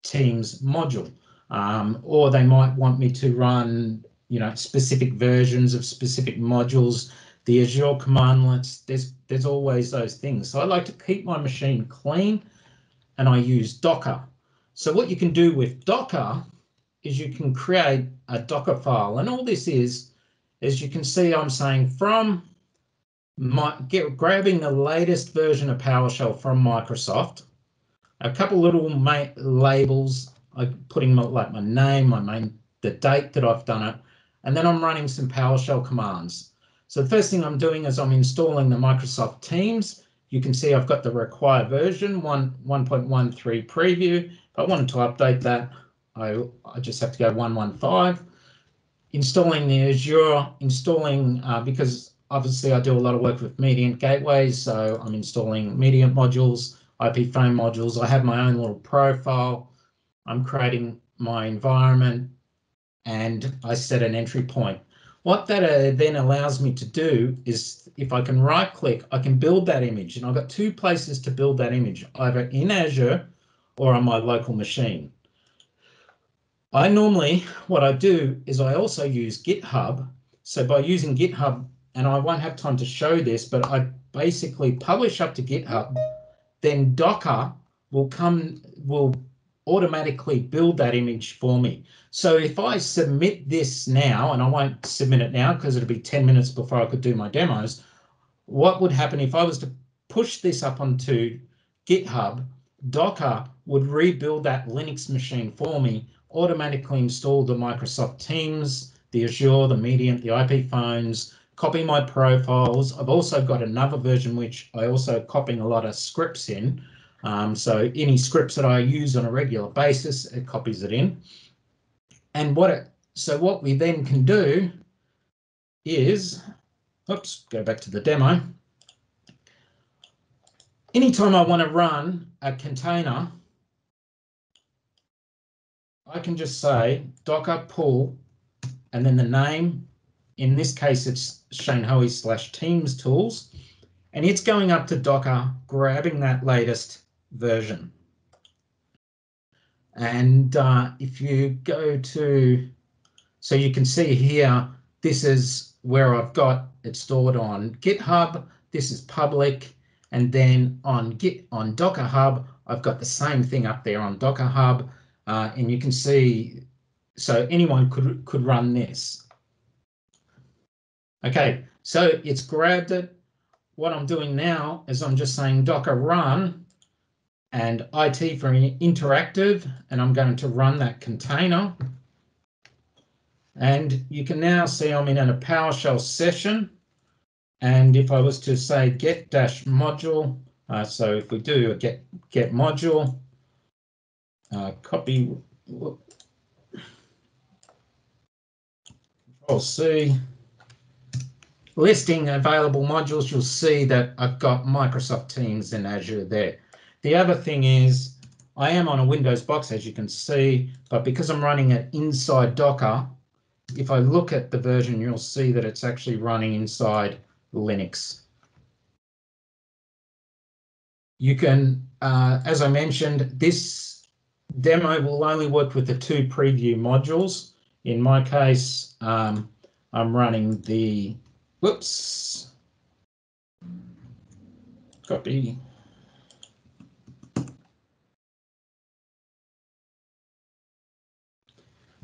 Teams module, um, or they might want me to run, you know, specific versions of specific modules. The Azure commandlets, there's there's always those things. So I like to keep my machine clean, and I use Docker. So what you can do with Docker is you can create a Docker file, and all this is, as you can see, I'm saying from my, get, grabbing the latest version of PowerShell from Microsoft, a couple little labels, like putting my, like my name, my main, the date that I've done it, and then I'm running some PowerShell commands. So the first thing I'm doing is I'm installing the Microsoft Teams. You can see I've got the required version, 1, 1.13 preview. If I wanted to update that, I, I just have to go 115. Installing the Azure, installing, uh, because obviously I do a lot of work with Mediant gateways, so I'm installing Mediant modules, IP phone modules. I have my own little profile. I'm creating my environment and I set an entry point. What that uh, then allows me to do is if I can right click, I can build that image and I've got two places to build that image, either in Azure or on my local machine. I normally, what I do is I also use GitHub. So by using GitHub, and I won't have time to show this, but I basically publish up to GitHub, then Docker will come, will automatically build that image for me. So if I submit this now, and I won't submit it now because it'll be 10 minutes before I could do my demos, what would happen if I was to push this up onto GitHub, Docker would rebuild that Linux machine for me, automatically install the Microsoft Teams, the Azure, the Mediant, the IP phones, copy my profiles. I've also got another version which I also copying a lot of scripts in. Um, so any scripts that I use on a regular basis, it copies it in. And what it, so what we then can do is, oops, go back to the demo. Anytime I want to run a container, I can just say docker pull and then the name. In this case, it's Shane Hoey slash Teams tools, and it's going up to Docker, grabbing that latest version. And uh, if you go to, so you can see here, this is where I've got it stored on GitHub. This is public. And then on Git on Docker Hub, I've got the same thing up there on Docker Hub. Uh, and you can see, so anyone could, could run this. Okay, so it's grabbed it. What I'm doing now is I'm just saying Docker run and IT for interactive, and I'm going to run that container. And you can now see I'm in a PowerShell session. And if I was to say get dash module, uh, so if we do a get get module, uh, copy, whoop, control C, listing available modules, you'll see that I've got Microsoft Teams and Azure there. The other thing is I am on a Windows box, as you can see, but because I'm running it inside Docker, if I look at the version, you'll see that it's actually running inside Linux. You can, uh, as I mentioned, this demo will only work with the two preview modules. In my case, um, I'm running the, whoops, copy.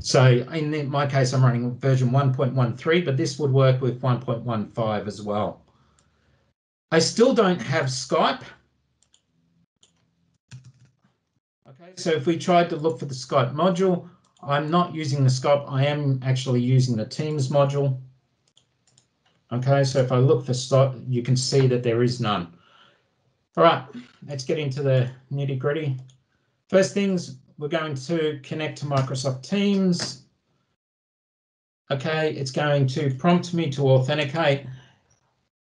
So in my case, I'm running version 1.13, but this would work with 1.15 as well. I still don't have Skype. Okay, so if we tried to look for the Skype module, I'm not using the Skype, I am actually using the Teams module. Okay, so if I look for Skype, you can see that there is none. All right, let's get into the nitty gritty. First things, we're going to connect to Microsoft Teams. Okay, it's going to prompt me to authenticate.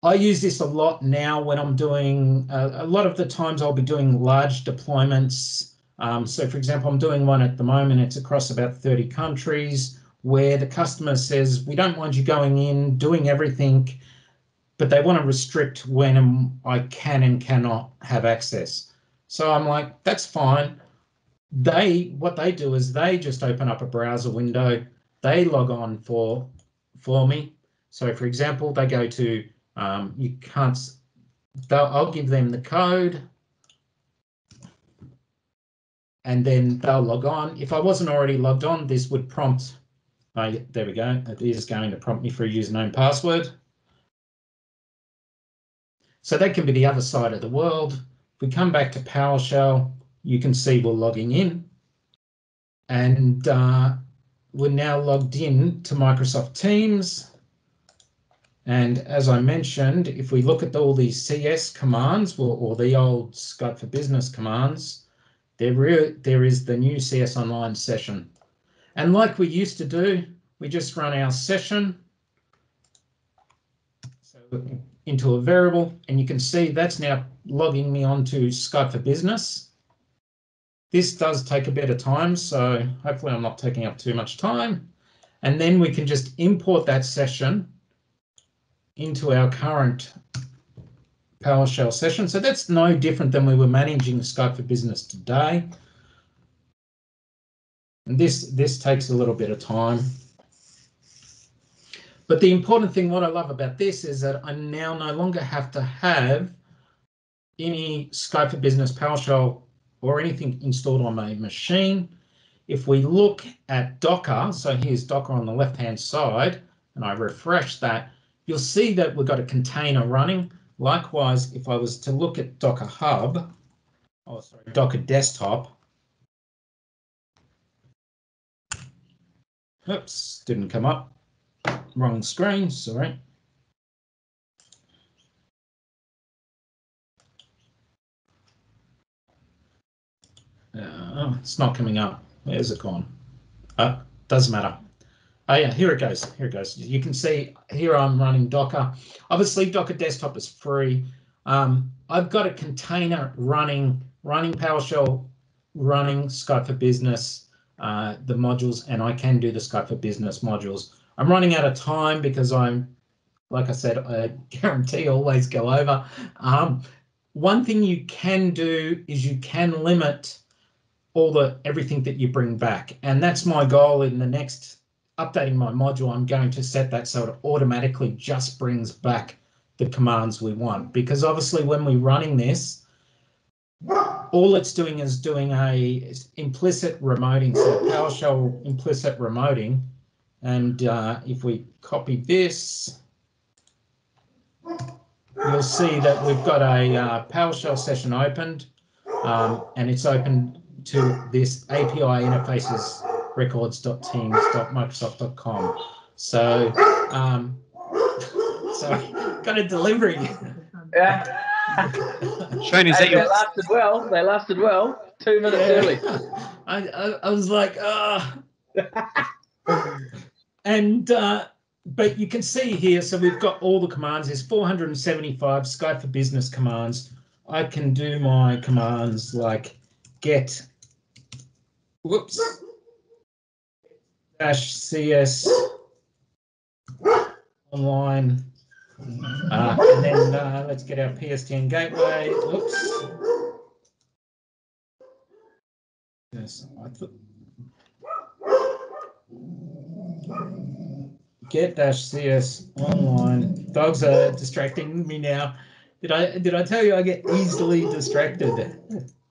I use this a lot now when I'm doing, uh, a lot of the times I'll be doing large deployments. Um, so for example, I'm doing one at the moment, it's across about 30 countries where the customer says, we don't want you going in, doing everything, but they want to restrict when I can and cannot have access. So I'm like, that's fine they what they do is they just open up a browser window. They log on for for me. So for example they go to um, you can't i'll give them the code. And then they'll log on. If i wasn't already logged on this would prompt uh, there we go it is going to prompt me for a username password. So that can be the other side of the world. If we come back to powershell you can see we're logging in and uh, we're now logged in to Microsoft Teams. And as I mentioned, if we look at all these CS commands or, or the old Skype for Business commands, there, there is the new CS Online session. And like we used to do, we just run our session so into a variable, and you can see that's now logging me onto Skype for Business. This does take a bit of time, so hopefully I'm not taking up too much time. And then we can just import that session into our current PowerShell session. So that's no different than we were managing Skype for Business today. And this, this takes a little bit of time. But the important thing, what I love about this is that I now no longer have to have any Skype for Business PowerShell or anything installed on my machine. If we look at Docker, so here's Docker on the left-hand side, and I refresh that, you'll see that we've got a container running. Likewise, if I was to look at Docker Hub, oh, sorry, Docker Desktop, oops, didn't come up, wrong screen, sorry. Oh, it's not coming up. Where's it gone? Uh, doesn't matter. Oh yeah, here it goes. Here it goes. You can see here I'm running Docker. Obviously, Docker Desktop is free. Um, I've got a container running, running PowerShell, running Skype for Business, uh, the modules, and I can do the Skype for Business modules. I'm running out of time because I'm, like I said, I guarantee always go over. Um, one thing you can do is you can limit all the everything that you bring back, and that's my goal in the next updating my module. I'm going to set that so it automatically just brings back the commands we want because obviously when we're running this, all it's doing is doing a implicit remoting, so PowerShell implicit remoting. And uh, if we copy this, you'll see that we've got a uh, PowerShell session opened um, and it's open to this API interfaces records.teams.microsoft.com. So, um, so got a delivery. Yeah. Shane, is Hey, that they lasted well. They lasted well. Two minutes early. I, I, I was like, ah. and uh, but you can see here, so we've got all the commands. There's 475 Skype for Business commands. I can do my commands like get, whoops, dash cs online. Uh, and then uh, let's get our PSTN gateway. Oops. Yes, I. Get dash CS online. Dogs are distracting me now. Did I did I tell you I get easily distracted?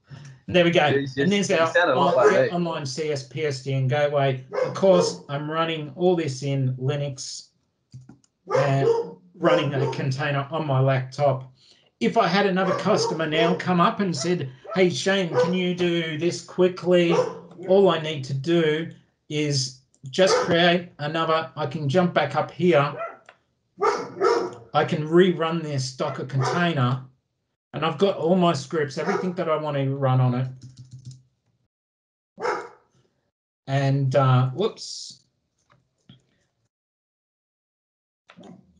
There we go. And there's our sounded on- like online CS PSTN gateway. Of course, I'm running all this in Linux and running a container on my laptop. If I had another customer now come up and said, Hey Shane, can you do this quickly? All I need to do is just create another, I can jump back up here. I can rerun this Docker container and I've got all my scripts, everything that I want to run on it. And uh, whoops.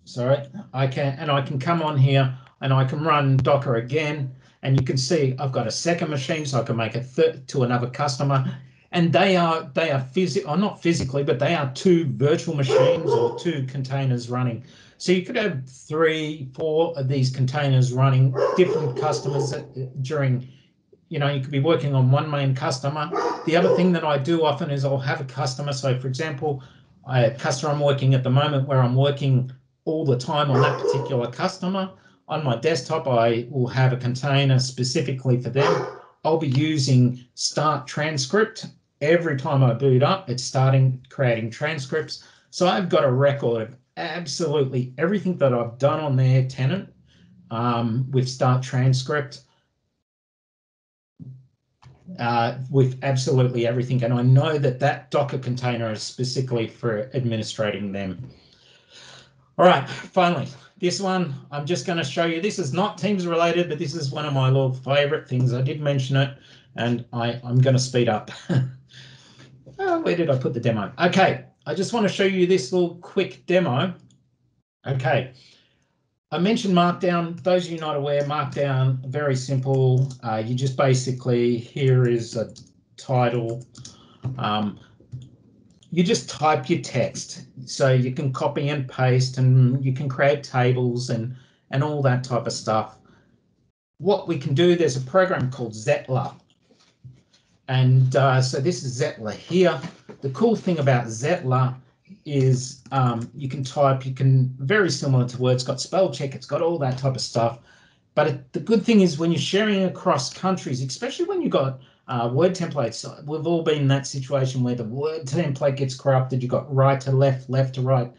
Sorry, I can, and I can come on here and I can run Docker again. And you can see I've got a second machine, so I can make it th to another customer. And they are they are physical, or not physically, but they are two virtual machines or two containers running. So you could have three, four of these containers running different customers during, you know, you could be working on one main customer. The other thing that I do often is I'll have a customer. So for example, a customer I'm working at the moment where I'm working all the time on that particular customer. On my desktop, I will have a container specifically for them. I'll be using start transcript. Every time I boot up, it's starting creating transcripts. So I've got a record of absolutely everything that I've done on their tenant um, with start transcript. Uh, with absolutely everything. And I know that that Docker container is specifically for administrating them. All right, finally, this one, I'm just going to show you. This is not Teams related, but this is one of my little favorite things. I did mention it and I, I'm going to speed up. oh, where did I put the demo? Okay, I just want to show you this little quick demo. Okay, I mentioned Markdown. Those of you not aware, Markdown, very simple. Uh, you just basically, here is a title. Um, you just type your text. So you can copy and paste and you can create tables and, and all that type of stuff. What we can do, there's a program called Zettlr. And uh, so this is Zettlr here. The cool thing about Zettlr is um, you can type, you can, very similar to Word, it's got spell check, it's got all that type of stuff. But it, the good thing is when you're sharing across countries, especially when you've got uh, Word templates, we've all been in that situation where the Word template gets corrupted, you've got right to left, left to right,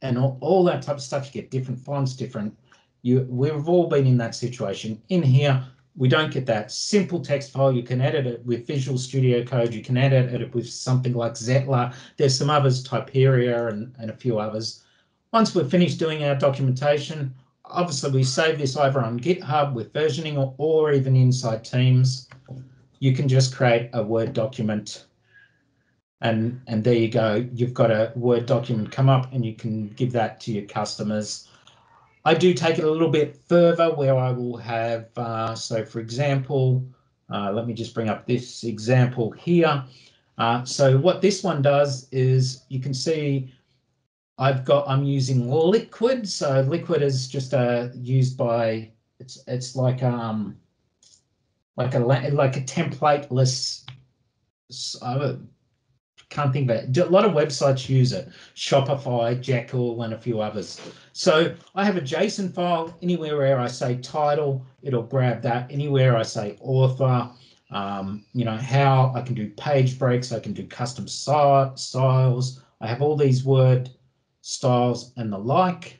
and all, all that type of stuff. You get different fonts, different, you, we've all been in that situation. In here, we don't get that simple text file. You can edit it with Visual Studio Code. You can edit it with something like Zettlr. There's some others, Typora and, and a few others. Once we're finished doing our documentation, obviously we save this either on GitHub with versioning or, or even inside Teams. you can just create a Word document and and there you go. You've got a Word document come up and you can give that to your customers. I do take it a little bit further where I will have, uh, so for example, uh, let me just bring up this example here. Uh, so what this one does is you can see I've got, I'm using liquid. So liquid is just uh, used by, it's it's like um like a like a templateless I can't think of it. A lot of websites use it. Shopify, Jekyll, and a few others. So I have a JSON file. Anywhere where I say title, it'll grab that. Anywhere I say author, um, you know, how I can do page breaks, I can do custom styles. I have all these word styles and the like.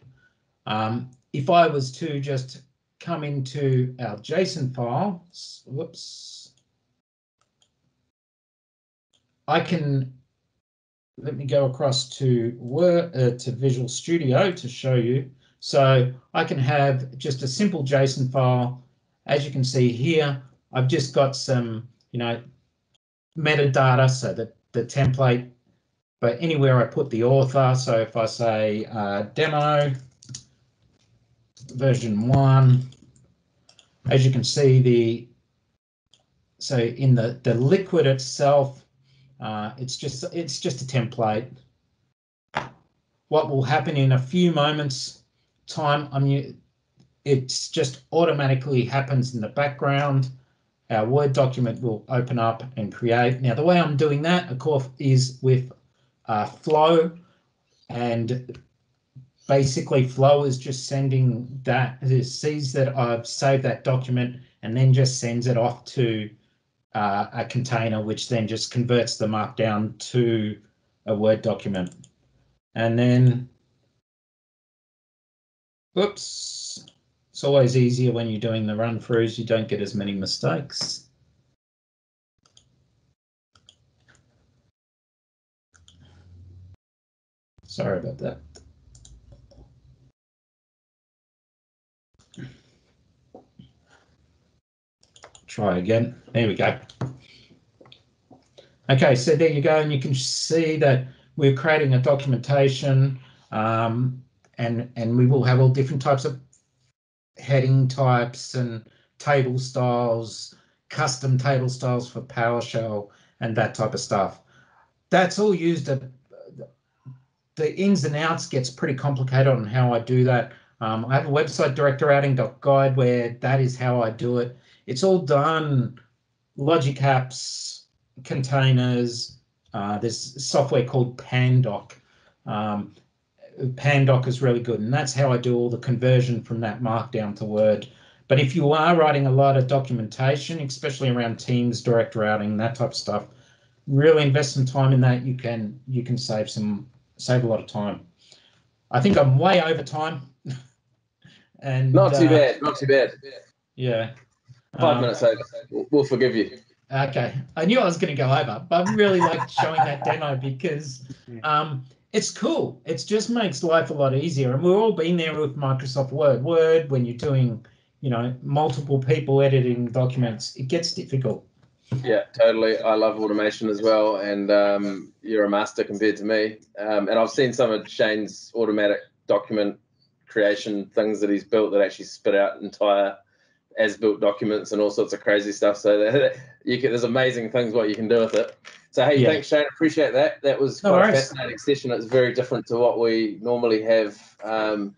Um, if I was to just come into our JSON file, whoops, I can, let me go across to Word, uh, to Visual Studio to show you. So I can have just a simple JSON file. As you can see here, I've just got some, you know, metadata, so that the template, but anywhere I put the author, so if I say uh, demo version one, as you can see, the so in the the liquid itself, uh, it's just it's just a template. What will happen in a few moments time, I mean, it's just automatically happens in the background. Our Word document will open up and create. Now, the way I'm doing that, of course, is with uh, Flow. And basically, Flow is just sending that, it sees that I've saved that document and then just sends it off to uh, a container, which then just converts the markdown to a Word document. And then, whoops, it's always easier when you're doing the run throughs, you don't get as many mistakes. Sorry about that. Try again. There we go. Okay, so there you go, and you can see that we're creating a documentation, um, and and we will have all different types of heading types and table styles, custom table styles for PowerShell, and that type of stuff. That's all used at the ins and outs gets pretty complicated on how I do that. Um, I have a website, directorrouting.guide, where that is how I do it. It's all done logic apps, containers. Uh, there's software called Pandoc. Um, Pandoc is really good, and that's how I do all the conversion from that markdown to Word. But if you are writing a lot of documentation, especially around Teams, direct routing, that type of stuff, really invest some time in that. You can you can save some save a lot of time. I think I'm way over time. and not too uh, bad, not too bad. Yeah. Five Um, minutes over. We'll, we'll forgive you. Okay, I knew I was going to go over, but I really liked showing that demo because um, it's cool. It just makes life a lot easier, and we've all been there with Microsoft Word. Word, when you're doing, you know, multiple people editing documents, it gets difficult. Yeah, totally. I love automation as well, and um, you're a master compared to me. Um, and I've seen some of Shane's automatic document creation things that he's built that actually spit out entire as-built documents and all sorts of crazy stuff. So that, you can, there's amazing things what you can do with it. So hey, Yeah. thanks Shane. Appreciate that. That was No quite a fascinating session. It's very different to what we normally have um,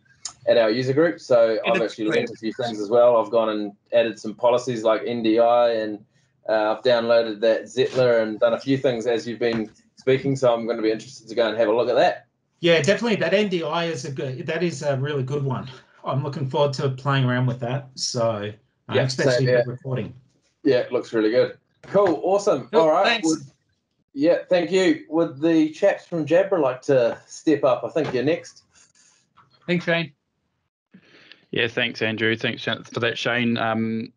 at our user group. So Yeah, I've actually learned a few things as well. I've gone and added some policies like NDI and uh, I've downloaded that Zettlr and done a few things as you've been speaking. So I'm going to be interested to go and have a look at that. Yeah, definitely. That NDI is a good. That is a really good one. I'm looking forward to playing around with that. So, uh, Yeah, especially same for here. recording. Yeah, it looks really good. Cool, awesome. Cool, All right. thanks. Would- yeah, thank you. Would the chaps from Jabra like to step up? I think you're next. Thanks, Shane. Yeah, thanks, Andrew. Thanks for that, Shane. Um,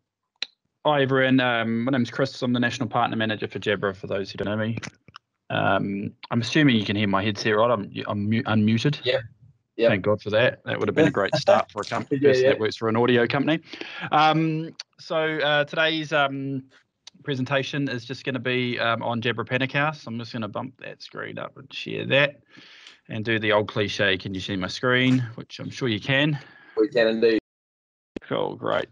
hi, everyone. Um, my name's Chris. I'm the National Partner Manager for Jabra, for those who don't know me. Um, I'm assuming you can hear my headset, right? I'm, I'm mu- unmuted. Yep. Yep. Thank God for that. That would have been a great start for a company Yeah, yeah. that works for an audio company. Um, so uh, today's um, presentation is just going to be um, on Jabra Panacast. I'm just going to bump that screen up and share that and do the old cliche, can you see my screen? Which I'm sure you can. We can indeed. Cool, great.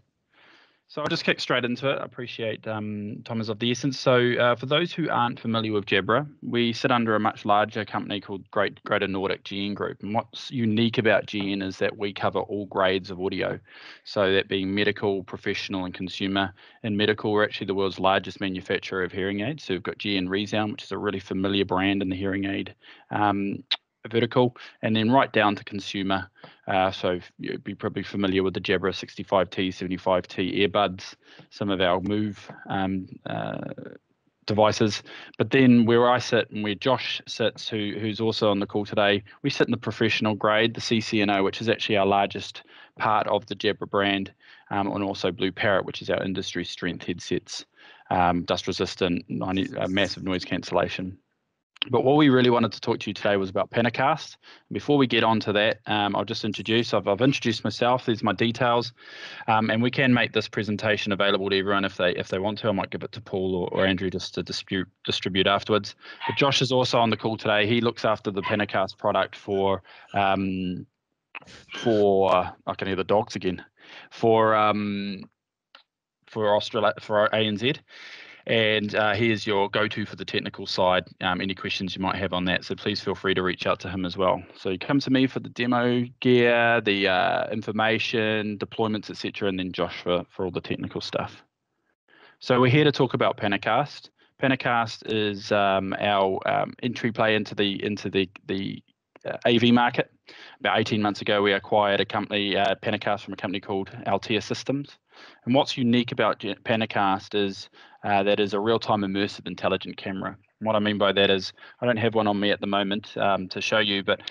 So I'll just kick straight into it. I appreciate um, is of the essence. So uh, for those who aren't familiar with Jabra, we sit under a much larger company called Great Greater Nordic GN Group. And what's unique about GN is that we cover all grades of audio. So that being medical, professional, and consumer. In medical, we're actually the world's largest manufacturer of hearing aids. So we've got GN ReSound, which is a really familiar brand in the hearing aid um, vertical, and then right down to consumer. Uh, so you'd be probably familiar with the Jabra 65T, 75T earbuds, some of our Move um, uh, devices. But then where I sit and where Josh sits, who who's also on the call today, we sit in the professional grade, the CC&O, which is actually our largest part of the Jabra brand, um, and also BlueParrott, which is our industry strength headsets, um, dust resistant, 90, uh, massive noise cancellation. But what we really wanted to talk to you today was about Panacast. Before we get on to that, um, I'll just introduce. I've, I've, introduced myself. These are my details, um, and we can make this presentation available to everyone if they if they want to. I might give it to Paul or, or Andrew just to distribute distribute afterwards. But Josh is also on the call today. He looks after the Panacast product for um, for I can hear the dogs again for um, for Australia for ANZ and uh, he is your go-to for the technical side. Um, any questions you might have on that, so please feel free to reach out to him as well. So you come to me for the demo gear, the uh, information, deployments, etc., and then Josh for for all the technical stuff. So we're here to talk about Panacast. Panacast is um, our um, entry play into the into the the uh, AV market. About 18 months ago, we acquired a company, uh, Panacast, from a company called Altia Systems. And what's unique about Panacast is uh, that is a real-time immersive intelligent camera. And what I mean by that is I don't have one on me at the moment um, to show you, but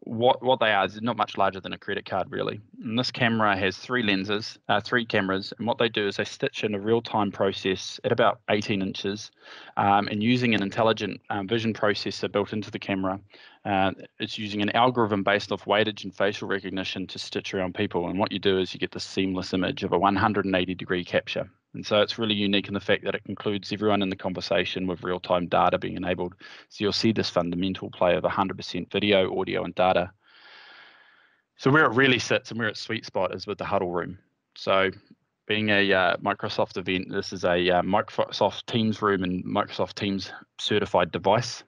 what what they are is not much larger than a credit card really. And this camera has three lenses, uh, three cameras, and what they do is they stitch in a real-time process at about 18 inches, um, and using an intelligent um, vision processor built into the camera. Uh, it's using an algorithm based off weightage and facial recognition to stitch around people. And what you do is you get this seamless image of a 180 degree capture. And so it's really unique in the fact that it includes everyone in the conversation with real time data being enabled. So you'll see this fundamental play of 100% video, audio, and data. So where it really sits and where its sweet spot is with the huddle room. So being a uh, Microsoft event, this is a uh, Microsoft Teams room and Microsoft Teams certified device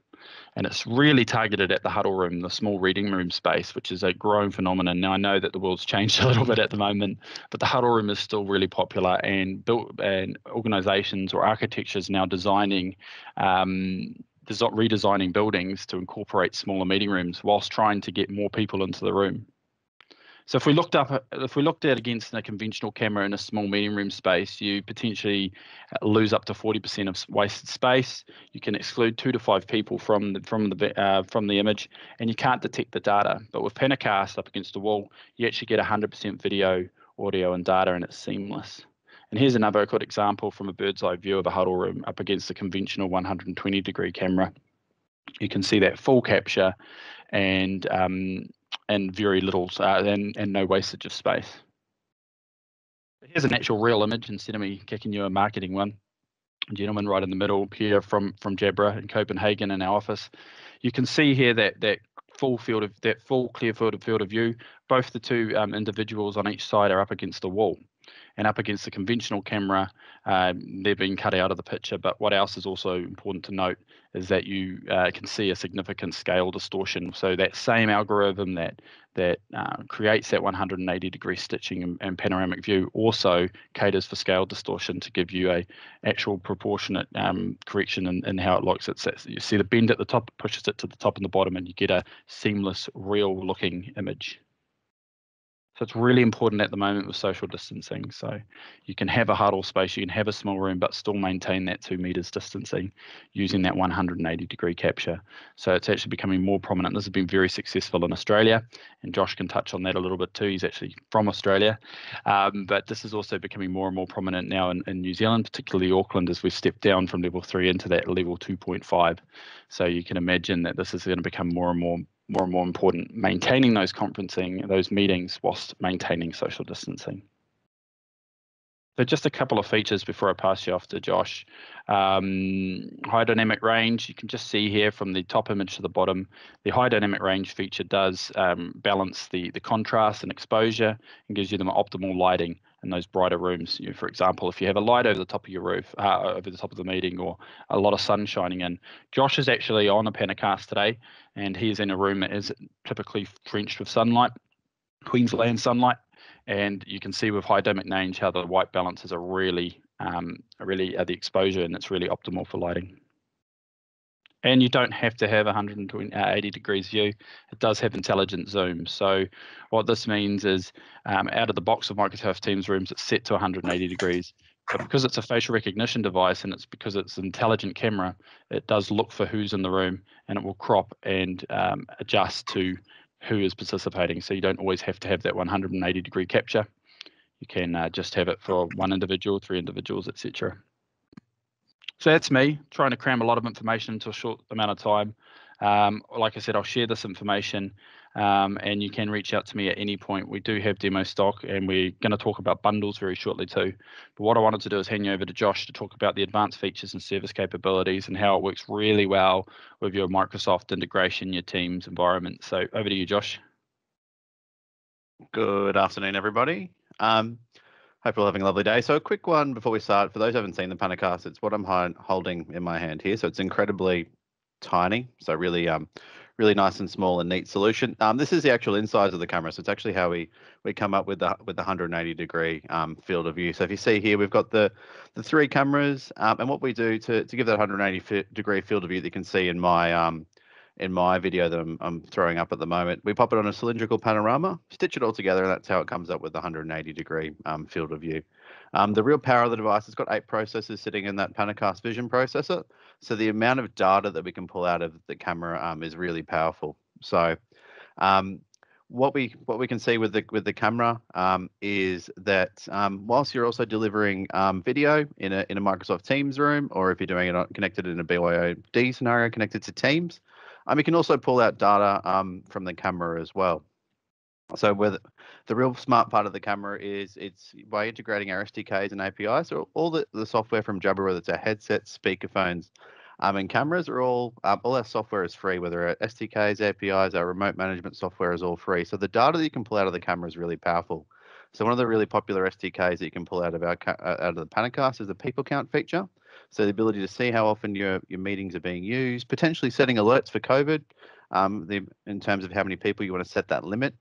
and it's really targeted at the huddle room, the small reading room space, which is a growing phenomenon. Now I know that the world's changed a little bit at the moment, but the huddle room is still really popular, and built and organisations or architectures now designing. Um, redesigning buildings to incorporate smaller meeting rooms whilst trying to get more people into the room. So if we looked up, if we looked at against a conventional camera in a small meeting room space, you potentially uh, lose up to 40% of wasted space. You can exclude two to five people from the from the uh, from the image, and you can't detect the data. But with Panacast up against the wall, you actually get 100% video, audio, and data, and it's seamless. And here's another good example from a bird's eye view of a huddle room up against a conventional 120 degree camera. You can see that full capture and um, and very little uh, and, and no wastage of space. Here's an actual real image instead of me kicking you a marketing one. A gentleman right in the middle here from from Jabra in Copenhagen in our office. You can see here that that full field of that full clear field of field of view. Both the two um, individuals on each side are up against the wall and up against the conventional camera, um, they're being cut out of the picture. But what else is also important to note is that you uh, can see a significant scale distortion. So that same algorithm that that uh, creates that 180 degree stitching and, and, panoramic view also caters for scale distortion to give you a actual proportionate um, correction in, in, how it looks. It's, it's, you see the bend at the top pushes it to the top and the bottom, and you get a seamless, real looking image. So it's really important at the moment with social distancing. So you can have a huddle space, you can have a small room, but still maintain that two meters distancing using that 180 degree capture. So it's actually becoming more prominent. This has been very successful in Australia, and Josh can touch on that a little bit too. He's actually from Australia, um, but this is also becoming more and more prominent now in, in New Zealand, particularly Auckland, as we step down from level three into that level 2.5. So you can imagine that this is going to become more and more more and more important maintaining those conferencing, those meetings whilst maintaining social distancing. But just a couple of features before I pass you off to Josh. Um, high dynamic range, you can just see here from the top image to the bottom, the high dynamic range feature does um, balance the, the contrast and exposure and gives you the optimal lighting in those brighter rooms. You know, for example, if you have a light over the top of your roof, uh, over the top of the meeting, or a lot of sun shining in. Josh is actually on a Panacast today, and he's in a room that is typically drenched with sunlight, Queensland sunlight and you can see with high dynamic range how the white balances are really, um, really uh, the exposure and it's really optimal for lighting. And you don't have to have 180 uh, degrees view. It does have intelligent zoom. So what this means is um, out of the box of Microsoft Teams rooms, it's set to 180 degrees. But because it's a facial recognition device and it's because it's an intelligent camera, it does look for who's in the room and it will crop and um, adjust to who is participating. So you don't always have to have that 180 degree capture. You can uh, just have it for one individual, three individuals, etc. So that's me trying to cram a lot of information into a short amount of time. Um, like I said, I'll share this information um, and you can reach out to me at any point. We do have demo stock and we're going to talk about bundles very shortly too. But what I wanted to do is hand you over to Josh to talk about the advanced features and service capabilities and how it works really well with your Microsoft integration, your Teams environment. So over to you, Josh. Good afternoon, everybody. Um, hope you're having a lovely day. So a quick one before we start. For those who haven't seen the Panacast, it's what I'm holding in my hand here. So it's incredibly tiny. So really um, really nice and small and neat solution. Um, this is the actual inside of the camera, so it's actually how we we come up with the with the 180 degree um, field of view. So if you see here, we've got the the three cameras, um, and what we do to to give that 180 degree field of view that you can see in my um in my video that I'm, I'm throwing up at the moment, we pop it on a cylindrical panorama, stitch it all together, and that's how it comes up with the 180 degree um, field of view. Um, the real power of the device, it's got eight processors sitting in that Panacast Vision processor. So the amount of data that we can pull out of the camera um, is really powerful. So um, what we what we can see with the with the camera um, is that um, whilst you're also delivering video in a in a Microsoft Teams room, or if you're doing it on, connected in a BYOD scenario connected to Teams, um, you can also pull out data um, from the camera as well. So the, the, real smart part of the camera is it's by integrating our SDKs and APIs. So all the, the software from Jabra, whether it's our headsets, speakerphones, um, and cameras are all um, all our software is free. Whether our SDKs, APIs, our remote management software is all free. So the data that you can pull out of the camera is really powerful. So one of the really popular SDKs that you can pull out of our uh, out of the Panacast is the people count feature. So the ability to see how often your your meetings are being used, potentially setting alerts for COVID, um, the, in terms of how many people you want to set that limit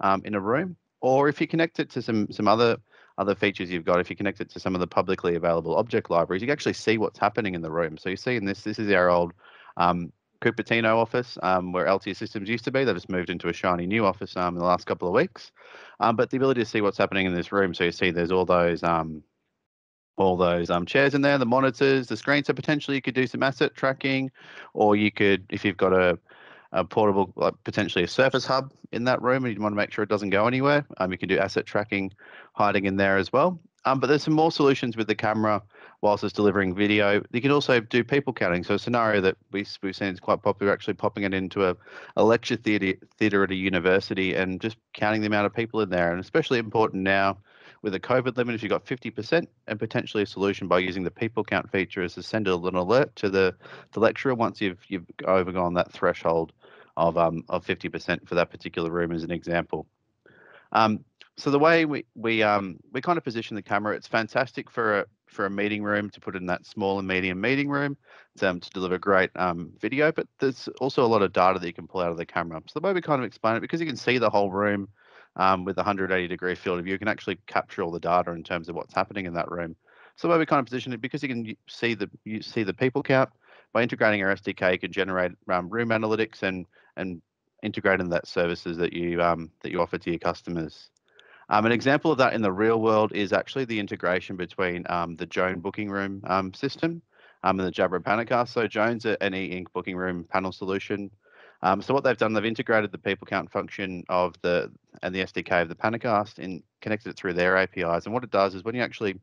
um, in a room, or if you connect it to some some other other features you've got, if you connect it to some of the publicly available object libraries, you can actually see what's happening in the room. So you see in this, this is our old um, Cupertino office um, where Altia Systems used to be. They've just moved into a shiny new office um, in the last couple of weeks. Um, but the ability to see what's happening in this room. So you see there's all those um, all those um, chairs in there, the monitors, the screen. So potentially you could do some asset tracking, or you could, if you've got a a portable, like potentially a Surface Hub in that room, and you want to make sure it doesn't go anywhere. Um, you can do asset tracking hiding in there as well. Um, but there's some more solutions with the camera whilst it's delivering video. You can also do people counting. So a scenario that we, we've seen is quite popular, actually popping it into a, a lecture theatre theatre at a university and just counting the amount of people in there. And especially important now with a COVID limit, if you've got 50% and potentially a solution by using the people count feature is to send an alert to the, the lecturer once you've you've overgone that threshold of um, of 50% for that particular room as an example. Um, so the way we we um, we kind of position the camera, it's fantastic for a for a meeting room to put in that small and medium meeting room to, um, to deliver great um, video. But there's also a lot of data that you can pull out of the camera. So the way we kind of explain it, because you can see the whole room um, with a 180 degree field of view, you can actually capture all the data in terms of what's happening in that room. So way we kind of position it, because you can see the you see the people count by integrating our SDK, you can generate um, room analytics and and integrate in that services that you um, that you offer to your customers. Um, an example of that in the real world is actually the integration between um, the Joan booking room um, system um, and the Jabra Panacast. So Joan's an e-ink booking room panel solution. Um, so what they've done, they've integrated the people count function of the and the SDK of the Panacast and connected it through their APIs. And what it does is when you actually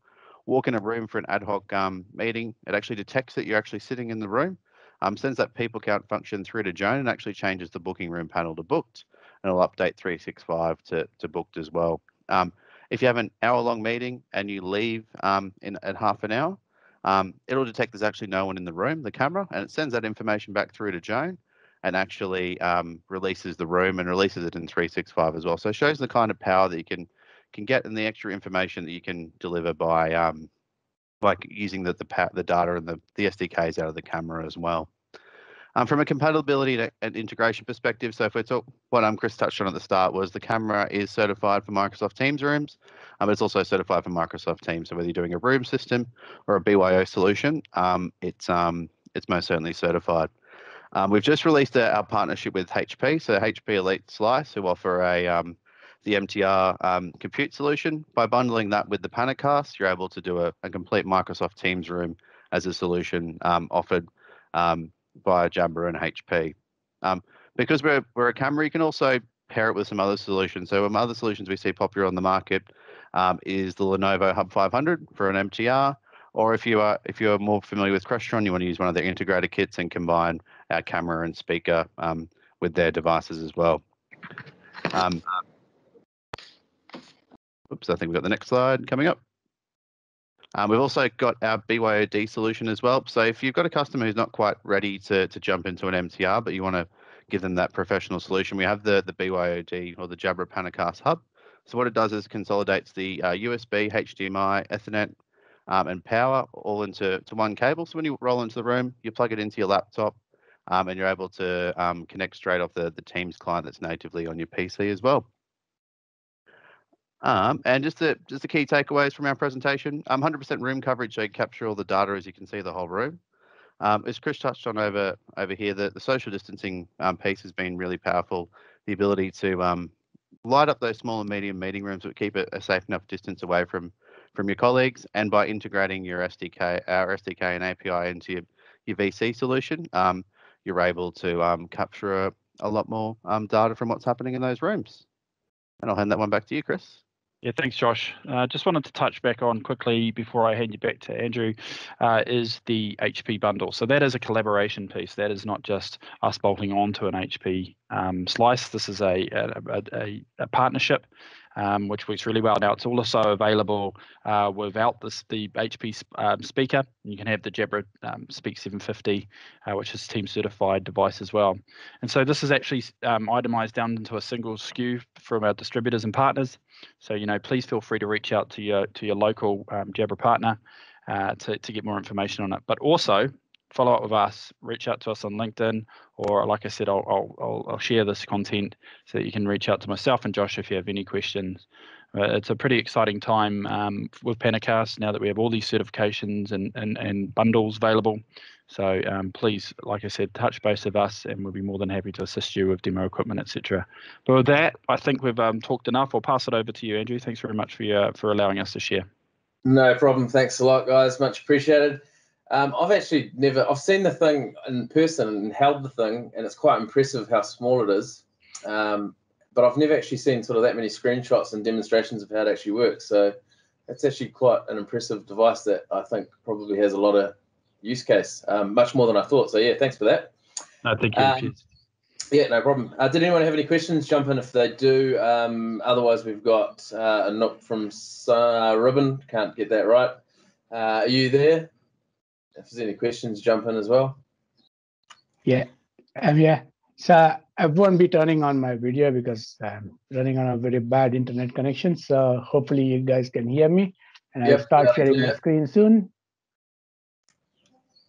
walk in a room for an ad hoc um, meeting, it actually detects that you're actually sitting in the room um, sends that people count function through to Joan and actually changes the booking room panel to booked, and it'll update 365 to, to booked as well. Um, If you have an hour long meeting and you leave um, in at half an hour, um, it'll detect there's actually no one in the room, the camera, and it sends that information back through to Joan and actually um, releases the room and releases it in 365 as well. So it shows the kind of power that you can can get and the extra information that you can deliver by um, like using the the, the data and the, the SDKs out of the camera as well. Um, from a compatibility and integration perspective, so if we talk, what um, Chris touched on at the start was the camera is certified for Microsoft Teams rooms, um, it's also certified for Microsoft Teams. So whether you're doing a room system or a BYO solution, um, it's um, it's most certainly certified. Um, we've just released a, our partnership with HP, so HP Elite Slice, who offer a um, the MTR um, compute solution. By bundling that with the Panacast, you're able to do a, a complete Microsoft Teams room as a solution um, offered um, by Jabra and HP. Um, because we're, we're a camera, you can also pair it with some other solutions. So other solutions we see popular on the market is the Lenovo Hub 500 for an MTR. Or if you are if you are more familiar with Crestron, you want to use one of their integrated kits and combine our camera and speaker um, with their devices as well. Um, oops, I think we've got the next slide coming up. Um, we've also got our BYOD solution as well. So if you've got a customer who's not quite ready to, to jump into an MTR, but you want to give them that professional solution, we have the, the BYOD or the Jabra Panacast Hub. So what it does is consolidates the uh, USB, HDMI, Ethernet, um, and power all into to one cable. So when you roll into the room, you plug it into your laptop, um, and you're able to um, connect straight off the, the Teams client that's natively on your PC as well. Um, and just the just the key takeaways from our presentation: 100% um, room coverage, so you capture all the data as you can see the whole room. Um, as Chris touched on over over here, the, the social distancing um, piece has been really powerful. The ability to light up those small and medium meeting rooms, but keep it a safe enough distance away from from your colleagues, and by integrating your SDK, our SDK and API into your, your VC solution, um, you're able to capture a, a lot more data from what's happening in those rooms. And I'll hand that one back to you, Chris. Yeah, thanks, Josh. Uh, just wanted to touch back on quickly before I hand you back to Andrew, uh, is the HP bundle. So that is a collaboration piece. That is not just us bolting onto an HP um, slice. This is a, a, a, a partnership um, which works really well. Now it's also available uh, without the HP um, speaker. You can have the Jabra um, Speak 750, uh, which is team certified device as well. And so this is actually um, itemized down into a single SKU from our distributors and partners. So you know, please feel free to reach out to your to your local um, Jabra partner uh, to to get more information on it. But also follow up with us, reach out to us on LinkedIn, or like I said, I'll, I'll, I'll share this content so that you can reach out to myself and Josh if you have any questions. Uh, it's a pretty exciting time um, with Panacast now that we have all these certifications and, and, and bundles available. So um, please, like I said, touch base with us and we'll be more than happy to assist you with demo equipment, etc. But with that, I think we've um, talked enough. I'll pass it over to you, Andrew. Thanks very much for your, for allowing us to share. No problem. Thanks a lot, guys. Much appreciated. Um, I've actually never, I've seen the thing in person and held the thing, and it's quite impressive how small it is. Um, but I've never actually seen sort of that many screenshots and demonstrations of how it actually works. So it's actually quite an impressive device that I think probably has a lot of use case, um, much more than I thought. So yeah, thanks for that. No, thank you. Um, yeah, no problem. Uh, did anyone have any questions? Jump in if they do. Um, otherwise, we've got uh, a note from uh, Ribbon. Can't get that right. Uh, are you there? If there's any questions, jump in as well. Yeah, um, yeah. So I won't be turning on my video because I'm running on a very bad internet connection. So hopefully you guys can hear me, and yep, I'll start yeah, sharing yeah. my screen soon.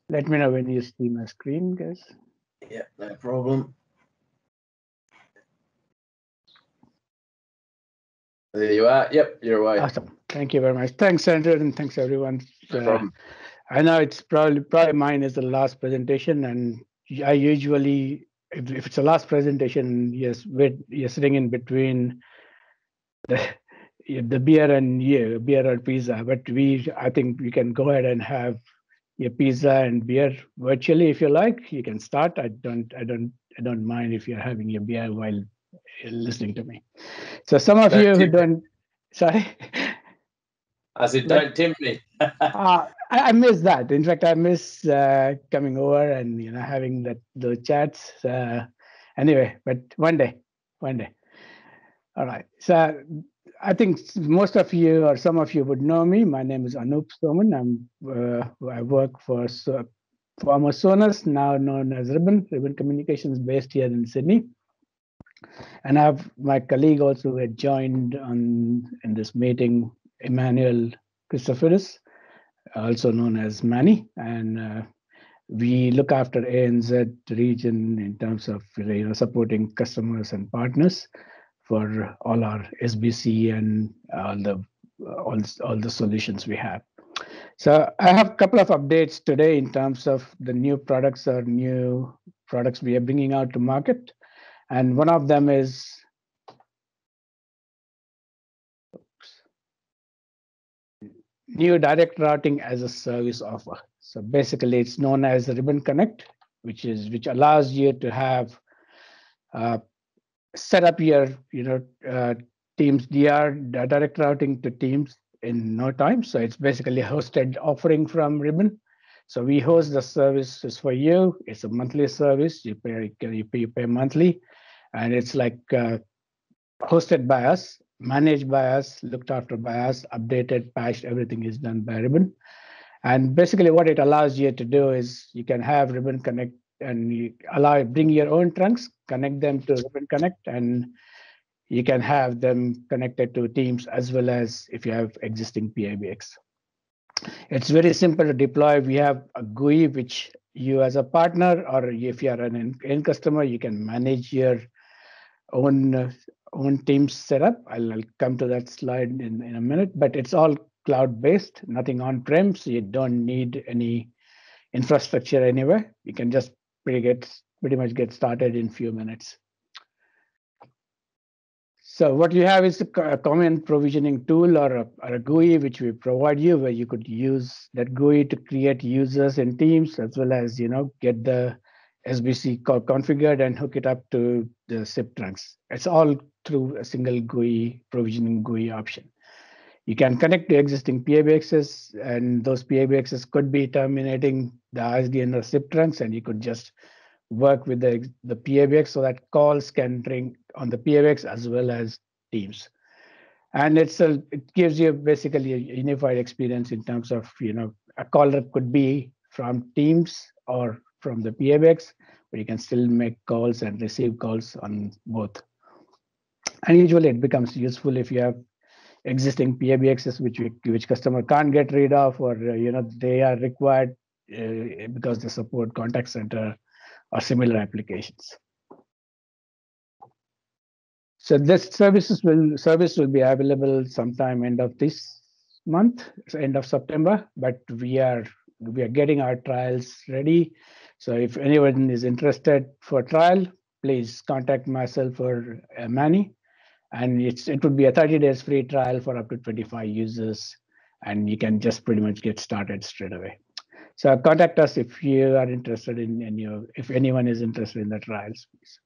Let me know when you see my screen, guys. Yeah, no problem. There you are. Yep, you're away. Awesome. Thank you very much. Thanks, Andrew, and thanks everyone. No problem. I know it's probably probably mine is the last presentation, and I usually if, if it's the last presentation, yes, you're sitting in between the the beer and yeah, beer or pizza. But we, I think we can go ahead and have your pizza and beer virtually if you like. You can start. I don't, I don't, I don't mind if you're having your beer while listening to me. So some of you who don't, sorry. I said, don't tempt me. uh, I, I, miss that. In fact, I miss uh, coming over and you know having that the chats. Uh, anyway, but one day, one day. All right. So I think most of you or some of you would know me. My name is Anup Soman. I'm uh, I work for so, former Sonus, now known as Ribbon, Ribbon Communications, based here in Sydney. And I have my colleague also who had joined on in this meeting, Emmanuel Christophorus, also known as Manny, and uh, we look after ANZ region in terms of you know supporting customers and partners for all our SBC and all the all, all the solutions we have. So I have a couple of updates today in terms of the new products or new products we are bringing out to market. And one of them is new direct routing as a service offer. So basically, it's known as Ribbon Connect, which is which allows you to have uh, set up your you know uh, Teams DR direct routing to Teams in no time. So it's basically a hosted offering from Ribbon. So we host the services for you. It's a monthly service. You pay you pay, you pay monthly, and it's like uh, hosted by us managed by us, looked after by us, updated, patched, everything is done by Ribbon. And basically what it allows you to do is you can have Ribbon Connect and you allow bring your own trunks, connect them to Ribbon Connect, and you can have them connected to Teams as well as if you have existing PABX. It's very simple to deploy. We have a GUI which you as a partner or if you are an end customer, you can manage your own own Teams setup. I'll, I'll come to that slide in, in a minute, but it's all cloud-based, nothing on-prem, so you don't need any infrastructure anywhere. You can just pretty get pretty much get started in few minutes. So what you have is a common provisioning tool or a, or a, GUI which we provide you where you could use that GUI to create users in Teams as well as you know get the SBC configured and hook it up to the SIP trunks. It's all through a single GUI provisioning GUI option. You can connect to existing PABXs, and those PABXs could be terminating the ISDN or SIP trunks, and you could just work with the, the PABX so that calls can ring on the PABX as well as Teams. And it's a, it gives you basically a unified experience in terms of, you know, a caller could be from Teams or from the PABX, but you can still make calls and receive calls on both. And usually it becomes useful if you have existing PABXs which which customer can't get rid of, or uh, you know they are required uh, because they support contact center or similar applications. So this services will service will be available sometime end of this month, end of September. But we are we are getting our trials ready. So if anyone is interested for trial, please contact myself or uh, Manny. And it's it would be a 30 days free trial for up to 25 users and you can just pretty much get started straight away. So contact us if you are interested in any of, if anyone is interested in the trials please.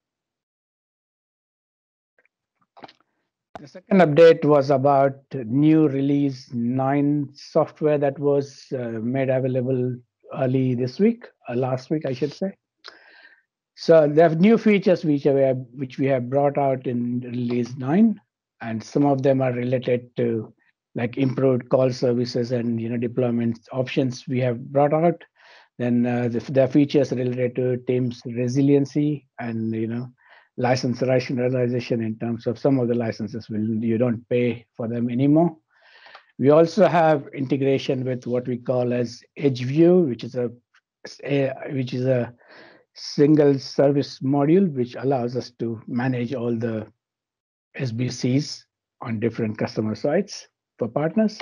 The second update was about new release 9 software that was uh, made available early this week uh, last week i should say so there are new features which, we have, which we have brought out in release 9, and some of them are related to like improved call services and you know deployment options we have brought out. Then uh, the, the features related to Teams resiliency and you know license rationalization in terms of some of the licenses will you don't pay for them anymore. We also have integration with what we call as Edge View, which is a, a which is a single service module, which allows us to manage all the SBCs on different customer sites for partners.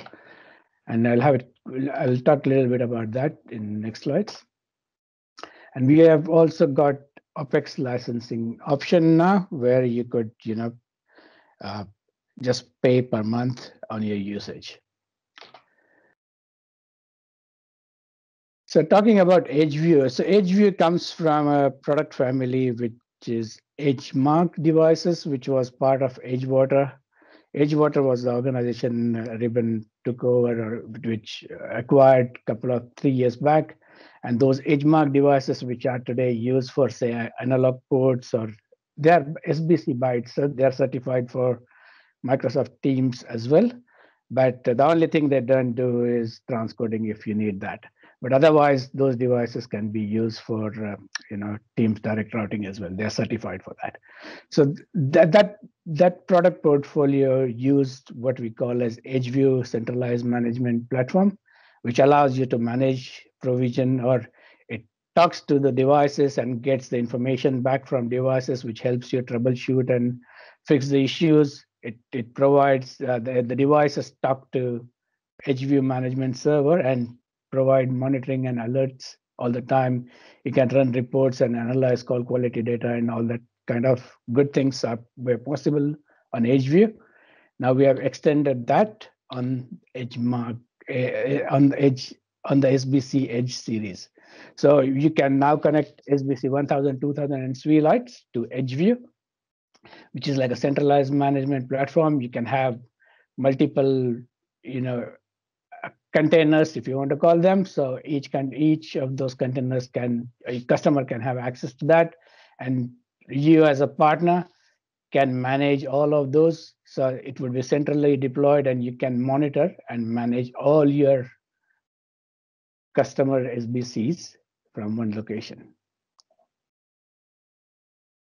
And I'll have it, I'll talk a little bit about that in next slides. And we have also got OPEX licensing option now, where you could, you know, uh, just pay per month on your usage. So talking about EdgeView, so EdgeView comes from a product family which is EdgeMark devices, which was part of Edgewater. Edgewater was the organization Ribbon took over, which acquired a couple of three years back. And those EdgeMark devices, which are today used for, say, analog ports or they're SBC bytes, so they're certified for Microsoft Teams as well. But the only thing they don't do is transcoding if you need that. But otherwise, those devices can be used for uh, you know Teams direct routing as well. They're certified for that. So that that that product portfolio used what we call as EdgeView centralized management platform, which allows you to manage provision or it talks to the devices and gets the information back from devices, which helps you troubleshoot and fix the issues. It it provides uh, the the devices talk to EdgeView management server and provide monitoring and alerts all the time. You can run reports and analyze call quality data and all that kind of good things are were possible on EdgeView. Now we have extended that on EdgeMark uh, on the Edge on the SBC Edge series. So you can now connect SBC 1000, 2000, and SWE to EdgeView, which is like a centralized management platform. You can have multiple, you know, containers if you want to call them. So each can each of those containers can a customer can have access to that. And you as a partner can manage all of those. So it would be centrally deployed and you can monitor and manage all your customer sbcs from one location.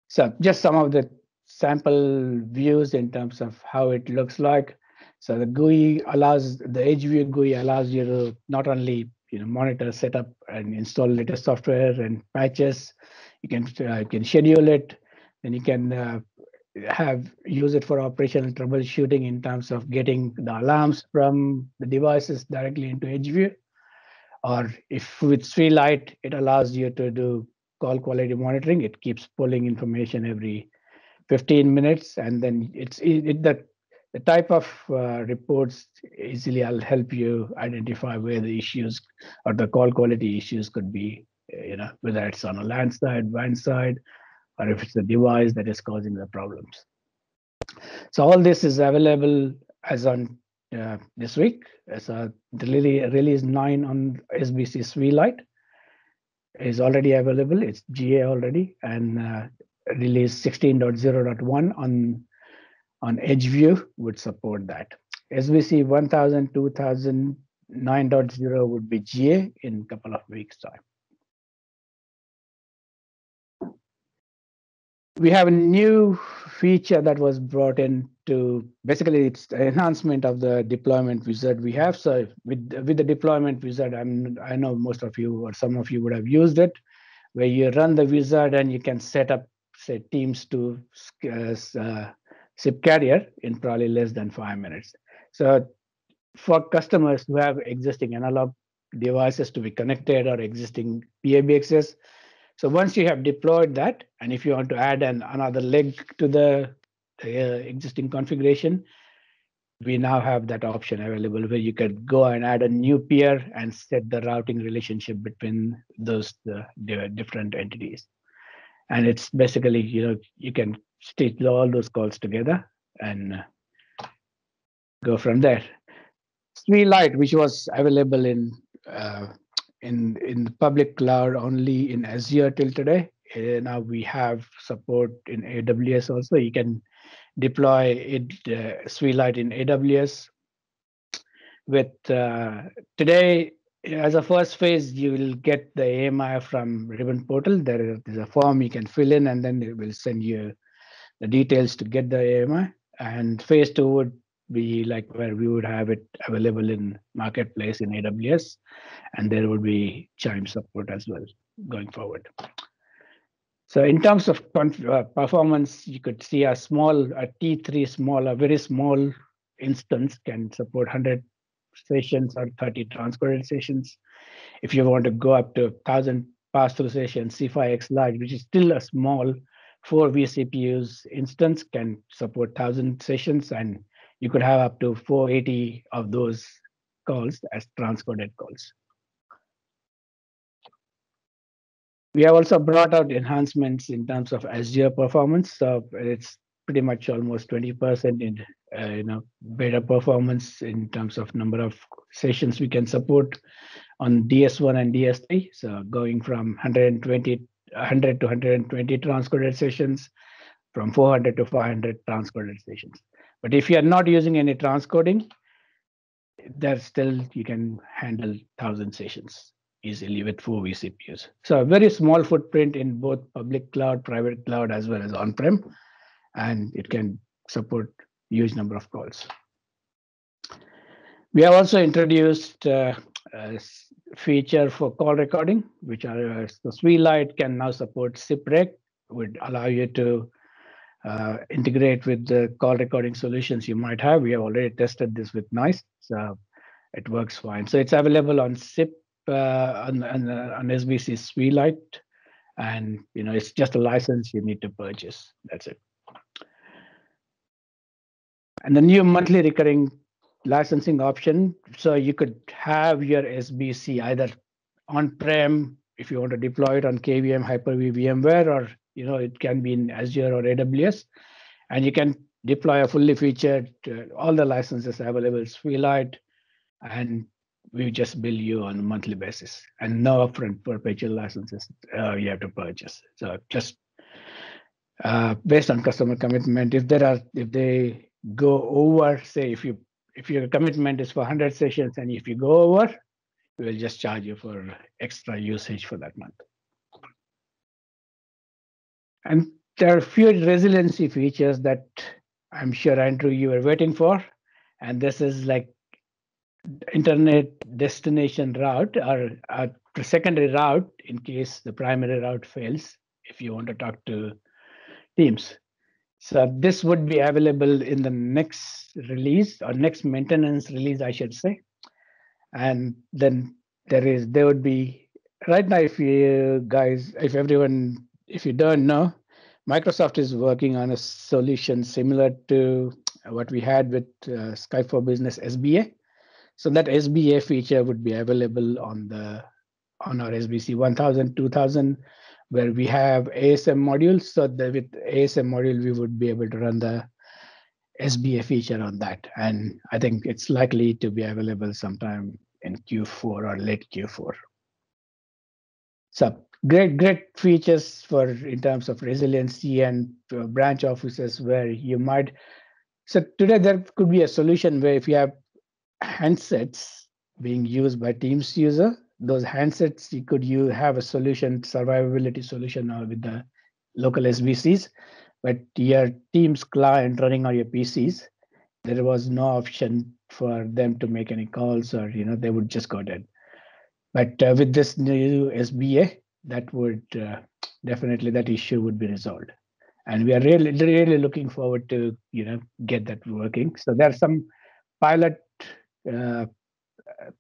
So just some of the sample views in terms of how it looks like so the GUI allows the EdgeView GUI allows you to not only you know monitor, set up, and install latest software and patches. You can uh, you can schedule it, and you can uh, have use it for operational troubleshooting in terms of getting the alarms from the devices directly into EdgeView. Or if with SWE-Lite, it allows you to do call quality monitoring. It keeps pulling information every 15 minutes, and then it's it, it, that the type of uh, reports easily I'll help you identify where the issues or the call quality issues could be, you know, whether it's on a land side, WAN side, or if it's the device that is causing the problems. So all this is available as on uh, this week. As a release nine on SBC SWE-Lite is already available. It's GA already, and uh, release 16.0.1 on on EdgeView would support that. SBC 1000, 2000, 9.0 would be GA in a couple of weeks time. We have a new feature that was brought in to basically it's enhancement of the deployment wizard we have. So with with the deployment wizard, I'm I know most of you or some of you would have used it, where you run the wizard and you can set up say teams to uh, SIP carrier in probably less than five minutes. So for customers who have existing analog devices to be connected or existing PABXs, so once you have deployed that, and if you want to add an another leg to the uh, existing configuration, we now have that option available where you could go and add a new peer and set the routing relationship between those uh, different entities. And it's basically, you know, you can stitch all those calls together and uh, go from there. SWE-Lite, which was available in uh, in in the public cloud only in Azure till today. Uh, now we have support in AWS also. You can deploy it uh, SWE-Lite in AWS. With uh, today, as a first phase, you will get the AMI from Ribbon Portal. There is a form you can fill in, and then it will send you the details to get the AMI. And phase two would be like where we would have it available in marketplace in AWS, and there would be Chime support as well going forward. So in terms of uh, performance, you could see a small, a T3 small, a very small instance can support 100 sessions or 30 transcoded sessions. If you want to go up to 1000 pass-through sessions, C5X large, which is still a small four vCPUs instance can support 1000 sessions and you could have up to 480 of those calls as transcoded calls. We have also brought out enhancements in terms of Azure performance. So it's pretty much almost 20% in uh, you know better performance in terms of number of sessions we can support on DS1 and DS3. So going from 120 100 to 120 transcoded sessions, from 400 to 500 transcoded sessions. But if you are not using any transcoding, there's still you can handle thousand sessions easily with four vCPUs. So a very small footprint in both public cloud, private cloud, as well as on-prem, and it can support huge number of calls. We have also introduced uh, a feature for call recording, which are uh, the SweLite can now support SIPREC, would allow you to uh, integrate with the call recording solutions you might have. We have already tested this with NICE, so it works fine. So it's available on SIP uh, on, on, on SBC SweLite, and you know it's just a license you need to purchase. That's it. And the new monthly recurring licensing option, so you could have your SBC either on-prem if you want to deploy it on KVM, Hyper-V, VMware, or you know it can be in Azure or AWS, and you can deploy a fully featured uh, all the licenses available SweLite, and we just bill you on a monthly basis. And no upfront perpetual licenses uh, you have to purchase. So just uh, based on customer commitment, if there are if they go over, say if you if your commitment is for 100 sessions and if you go over, we will just charge you for extra usage for that month. And there are a few resiliency features that I'm sure Andrew you were waiting for, and this is like internet destination route or a secondary route in case the primary route fails if you want to talk to teams. So this would be available in the next release or next maintenance release, I should say. And then there is there would be right now if you guys if everyone if you don't know microsoft is working on a solution similar to what we had with uh, skype for business sba so that SBA feature would be available on the on our SBC 1000, 2000, where we have ASM modules. So that with ASM module, we would be able to run the SBA feature on that. And I think it's likely to be available sometime in Q4 or late Q4. So great, great features for in terms of resiliency and uh, branch offices where you might. So today there could be a solution where if you have handsets being used by Teams user. Those handsets, you could you have a solution, survivability solution uh, with the local SBCs, but your Teams client running on your PCs, there was no option for them to make any calls or you know they would just go dead. But uh, with this new SBA, that would uh, definitely that issue would be resolved. And we are really really looking forward to you know get that working. So there are some pilot uh,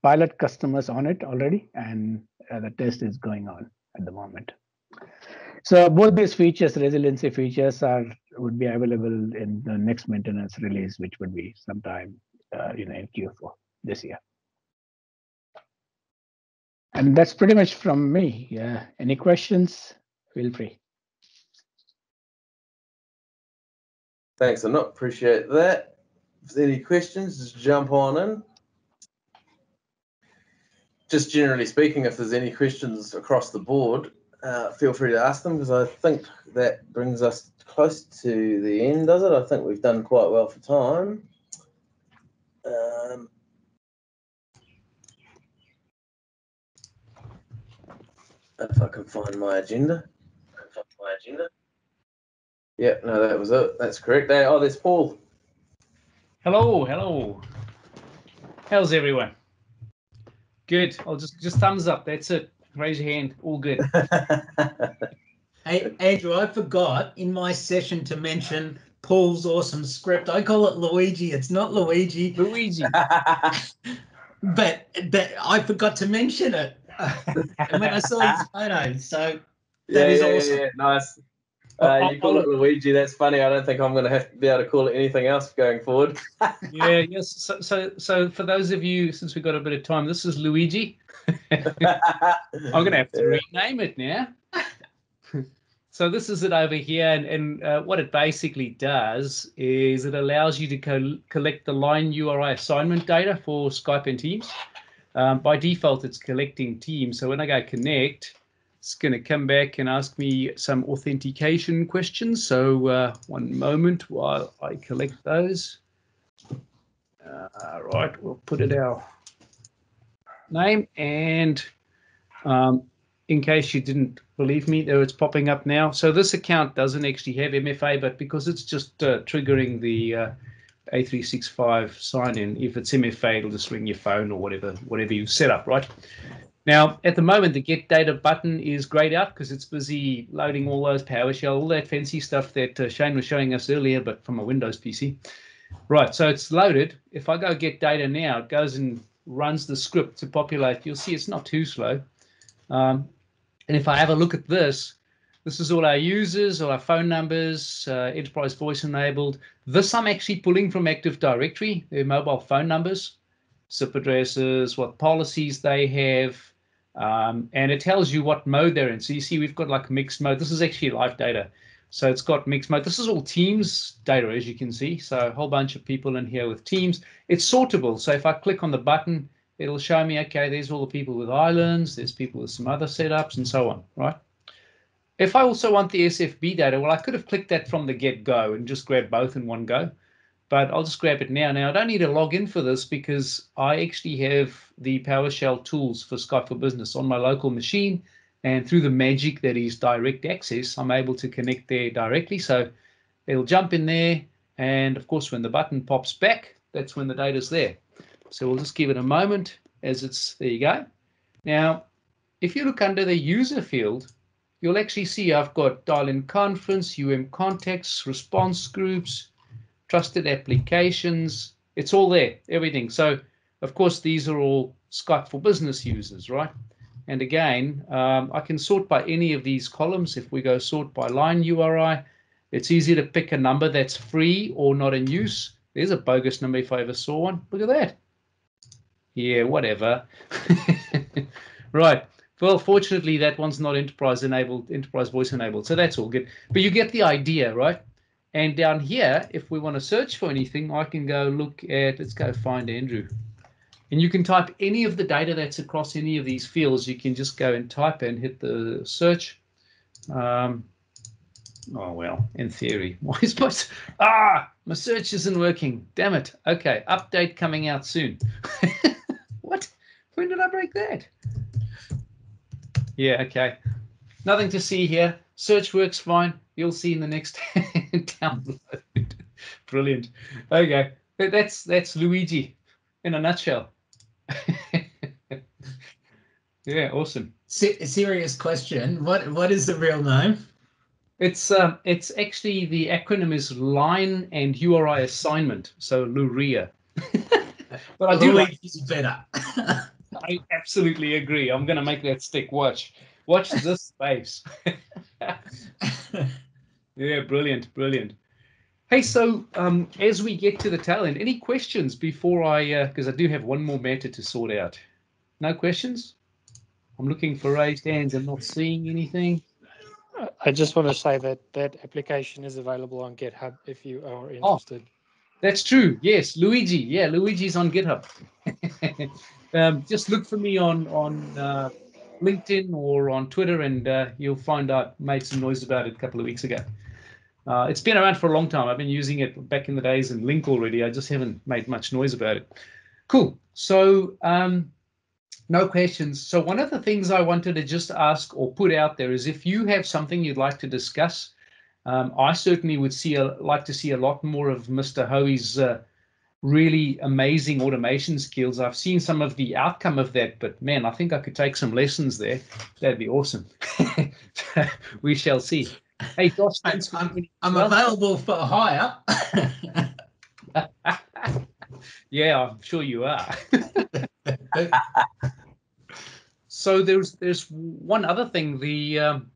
pilot customers on it already, and uh, the test is going on at the moment. So both these features, resiliency features, are would be available in the next maintenance release, which would be sometime uh, you know in Q4 this year. And that's pretty much from me. Yeah. Any questions? Feel free. Thanks, Anup appreciate that. If there's any questions, just jump on in just generally speaking, if there's any questions across the board, uh, feel free to ask them because I think that brings us close to the end, does it? I think we've done quite well for time. Um, if I can find my agenda. My agenda. Yeah, no, that was it. That's correct. There, oh, there's Paul. Hello, hello. How's everyone? Good. I'll just just thumbs up. That's it. Raise your hand. All good. hey, Andrew, I forgot in my session to mention Paul's awesome script. I call it Luigi. It's not Luigi. Luigi. but but I forgot to mention it when I saw his photo. So that yeah, is yeah, awesome. Yeah, nice. Uh, you call it Luigi. That's funny. I don't think I'm going to have to be able to call it anything else going forward. yeah. Yes. So, so, so for those of you, since we've got a bit of time, this is Luigi. I'm going to have to rename it now. so this is it over here, and, and uh, what it basically does is it allows you to co- collect the line URI assignment data for Skype and Teams. Um, by default, it's collecting Teams. So when I go connect, it's going to come back and ask me some authentication questions. So uh, one moment while I collect those. Uh, right, we'll put it our name and um, in case you didn't believe me, there it's popping up now. So this account doesn't actually have MFA, but because it's just uh, triggering the uh, A365 sign in, if it's MFA, it'll just ring your phone or whatever, whatever you set up, right? Now, at the moment, the get data button is grayed out because it's busy loading all those PowerShell, all that fancy stuff that uh, Shane was showing us earlier, but from a Windows PC. Right, so it's loaded. If I go get data now, it goes and runs the script to populate. You'll see it's not too slow. Um, and if I have a look at this, this is all our users, all our phone numbers, uh, enterprise voice enabled. This I'm actually pulling from Active Directory, their mobile phone numbers, SIP addresses, what policies they have, um, and it tells you what mode they're in. So you see we've got like mixed mode. This is actually live data. So it's got mixed mode. This is all Teams data, as you can see. So a whole bunch of people in here with Teams. It's sortable. So if I click on the button, it'll show me, okay, there's all the people with islands, there's people with some other setups and so on, right? If I also want the SFB data, well, I could have clicked that from the get-go and just grabbed both in one go, but I'll just grab it now. Now, I don't need to log in for this because I actually have the PowerShell tools for Skype for Business on my local machine, and through the magic that is direct access, I'm able to connect there directly. So it'll jump in there, and of course, when the button pops back, that's when the data's there. So we'll just give it a moment as it's, there you go. Now, if you look under the user field, you'll actually see I've got dial-in conference, UM contacts, response groups, trusted applications. It's all there, everything. So, of course, these are all Skype for Business users, right? And again, um, I can sort by any of these columns. If we go sort by line URI, it's easy to pick a number that's free or not in use. There's a bogus number if I ever saw one. Look at that yeah, whatever. right. Well, fortunately, that one's not enterprise enabled, enterprise voice enabled. So that's all good. But you get the idea, right? And down here, if we want to search for anything, I can go look at, let's go find Andrew. And you can type any of the data that's across any of these fields. You can just go and type and hit the search. Um, oh, well, in theory. Why is my, ah, my search isn't working. Damn it. Okay, update coming out soon. What? When did I break that? Yeah, okay. Nothing to see here. Search works fine. You'll see in the next download. Brilliant. Okay, that's that's Luigi in a nutshell. yeah, awesome. serious question. What what is the real name? It's um, it's actually the acronym is Line and URI Assignment, so Luria. but I do like better. I absolutely agree. I'm gonna make that stick. Watch, watch this space. Yeah, brilliant, brilliant. Hey, so um, as we get to the tail end, any questions before I? Because uh, I do have one more matter to sort out. No questions. I'm looking for raised hands. I'm not seeing anything. I just want to say that that application is available on GitHub if you are oh, interested. Oh, that's true. Yes, Luigi. Yeah, Luigi's on GitHub. um, just look for me on on uh, LinkedIn or on Twitter, and uh, you'll find out. Made some noise about it a couple of weeks ago. Uh, it's been around for a long time. I've been using it back in the days in Lync already. I just haven't made much noise about it. Cool. So um, no questions. So one of the things I wanted to just ask or put out there is if you have something you'd like to discuss. Um, I certainly would see a, like to see a lot more of Mr. Hoey's uh, really amazing automation skills. I've seen some of the outcome of that, but man, I think I could take some lessons there. That'd be awesome. we shall see. Hey, Josh, I'm, I'm, I'm available for hire. yeah, I'm sure you are. so there's there's one other thing. The um,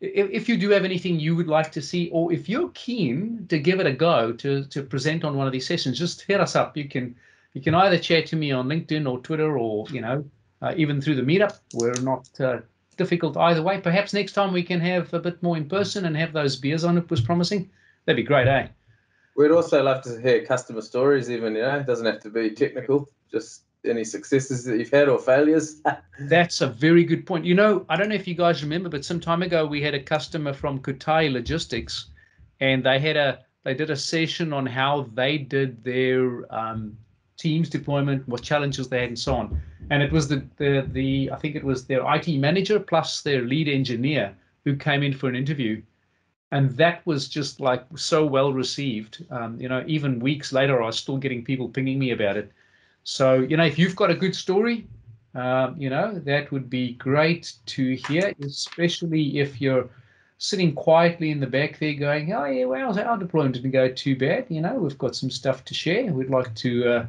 if, if you do have anything you would like to see, or if you're keen to give it a go to to present on one of these sessions, just hit us up. You can you can either chat to me on LinkedIn or Twitter, or you know uh, even through the meetup. We're not uh, difficult either way. Perhaps next time we can have a bit more in person and have those beers on. It was promising. That'd be great, eh? We'd also love to hear customer stories. Even you know, it doesn't have to be technical. Just any successes that you've had or failures? That's a very good point. You know, I don't know if you guys remember, but some time ago we had a customer from Kutai Logistics, and they had a they did a session on how they did their um, teams deployment, what challenges they had, and so on. And it was the the the I think it was their IT manager plus their lead engineer who came in for an interview, and that was just like so well received. Um, you know, even weeks later, I was still getting people pinging me about it. So you know, if you've got a good story, um, you know, that would be great to hear, especially if you're sitting quietly in the back there going, oh, yeah, well, our deployment didn't go too bad. You know, we've got some stuff to share we'd like to, uh,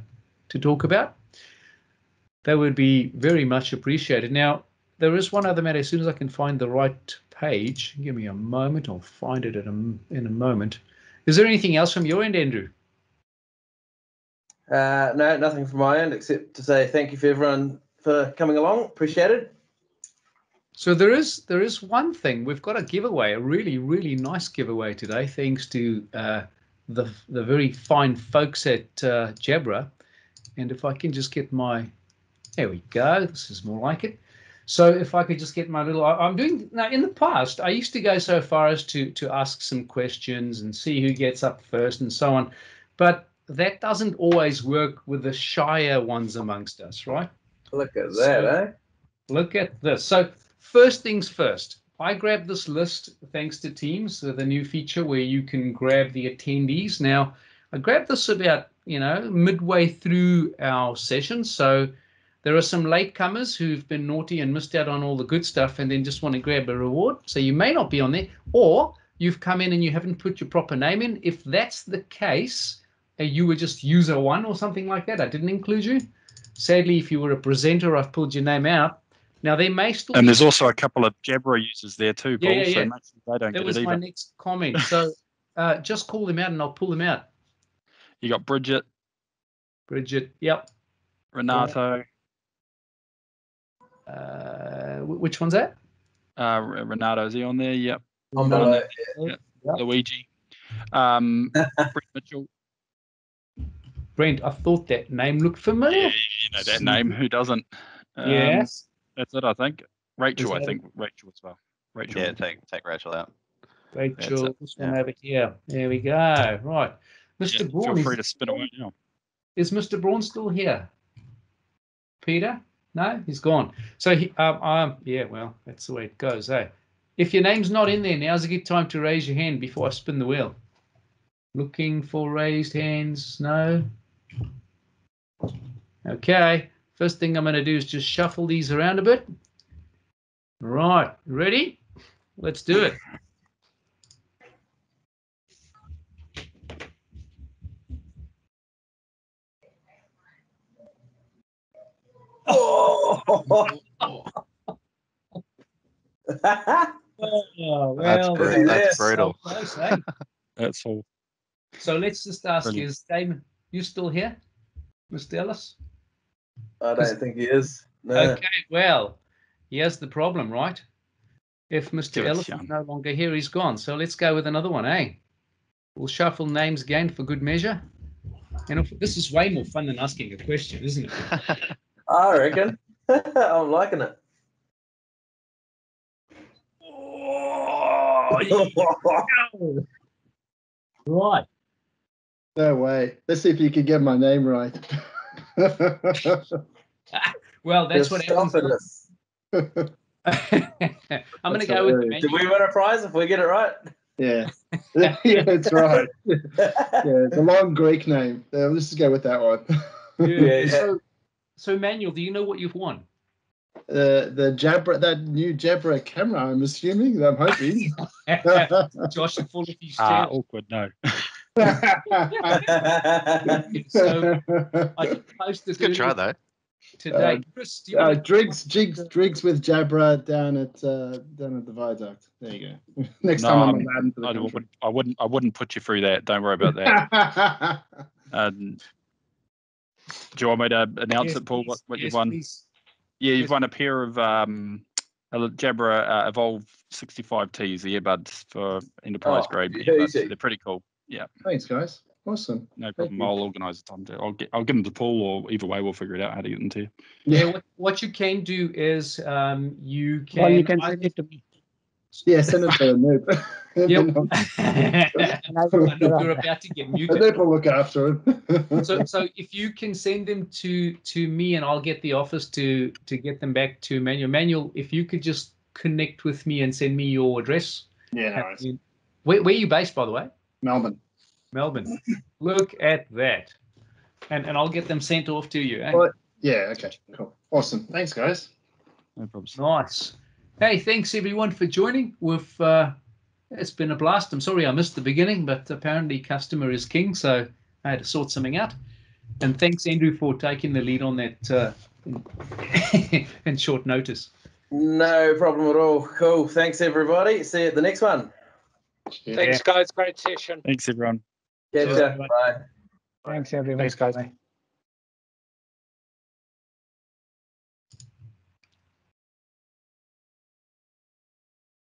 to talk about. That would be very much appreciated. Now, there is one other matter. As soon as I can find the right page, give me a moment. I'll find it in a, in a moment. Is there anything else from your end, Andrew? Uh, no, nothing from my end except to say thank you for everyone for coming along. Appreciate it. So there is there is one thing we've got a giveaway, a really really nice giveaway today, thanks to uh, the the very fine folks at uh, Jabra. And if I can just get my, there we go. This is more like it. So if I could just get my little, I'm doing now. In the past, I used to go so far as to to ask some questions and see who gets up first and so on, but that doesn't always work with the shyer ones amongst us, right? Look at that, So- eh? Look at this. So first things first, I grabbed this list thanks to Teams, so the new feature where you can grab the attendees. Now, I grabbed this about, you know, midway through our session. So there are some latecomers who've been naughty and missed out on all the good stuff and then just want to grab a reward. So you may not be on there, or you've come in and you haven't put your proper name in. If that's the case, uh, you were just user one or something like that. I didn't include you. Sadly, if you were a presenter, I've pulled your name out. Now they may still. And there's also a couple of Jabra users there too, Yeah, Paul. yeah, So yeah. make sure they don't that get was it my next comment. So uh, just call them out and I'll pull them out. You got Bridget, Bridget. Yep. Renato, Uh, which one's that? uh, Re- Renato, is he on there? Yep. On below. Luigi. Um, Brett Mitchell. Brent. I thought that name looked familiar. Yeah, familiar. you know that name. Who doesn't? Um, yes. That's it, I think. Rachel, I that think Rachel as well. Rachel. Yeah, take take Rachel out. Rachel. it, This one yeah. over here. There we go. Right. Yeah, Mr. Braun. feel free to spin away now. is Mr. Braun still here? Peter? No, he's gone. So he, um, um, yeah, well, that's the way it goes, eh? If your name's not in there, now's a good time to raise your hand before I spin the wheel. Looking for raised hands? No. Okay. First thing I'm going to do is just shuffle these around a bit. Right. Ready? Let's do it. Oh. That's, well, bru- there. that's So brutal. close, eh? That's all. So let's just ask: Brilliant. Is Damon you still here, Mr. Ellis? I don't think he is. No. Okay. Well, here's the problem, right? If Mr. Ellis is no longer here, he's gone. So let's go with another one, eh? We'll shuffle names again for good measure. And if, this is way more fun than asking a question, isn't it? I reckon. I'm liking it. right. No way. Let's see if you can get my name right. Well, that's You're what happens. stopping us. I'm going to That's go with the hilarious. Did we win a prize if we get it right? yeah. yeah, that's right. Yeah, it's a long Greek name. Uh, let's just go with that one. Yeah, yeah. So, so Manuel, do you know what you've won? Uh, the Jabra, that new Jabra camera, I'm assuming. I'm hoping. Josh is full of his Ah, tail. awkward. No. So I can post it Good try though. today. Um, Chris, do you uh, want to jigs, drinks with Jabra down at uh, down at the viaduct. There you go. Next No, time I'm I'm- allowed into the I country. wouldn't, I wouldn't. I wouldn't put you through that. Don't worry about that. Um, do you want me to announce Yes, it, Paul? please. What, what Yes, you've won? please. Yeah, you've Yes. won a pair of um, Jabra uh, Evolve 65Ts, the earbuds for enterprise Oh, grade. yeah, earbuds. They're pretty cool. Yeah. Thanks, guys. Awesome. No problem. I'll organise the time to. I'll get. I'll give them to Paul, or either way, we'll figure it out how to get them to you. Yeah, what, what you can do is um, you can. Well, you can send it to me. Yeah, send it to Anup. Yep. And And I I will know fill we're about to get a muted. noob will look after it. so so if you can send them to to me and I'll get the office to to get them back to Manuel. Manuel, if you could just connect with me and send me your address. yeah, no worries. Where, where are you based, by the way? Melbourne. Melbourne. Look at that. And and I'll get them sent off to you. eh? What? Yeah, okay, cool. Awesome. Thanks, guys. No problems. Nice. Hey, thanks everyone for joining. We've uh, it's been a blast. I'm sorry I missed the beginning, but apparently customer is king, so I had to sort something out. And thanks Andrew for taking the lead on that uh, in, in short notice. No problem at all. Cool. Thanks, everybody. See you at the next one. Thanks, guys. Great session. Thanks, everyone. Catch Cheers. Bye. Thanks, everyone. Thanks, guys. Bye.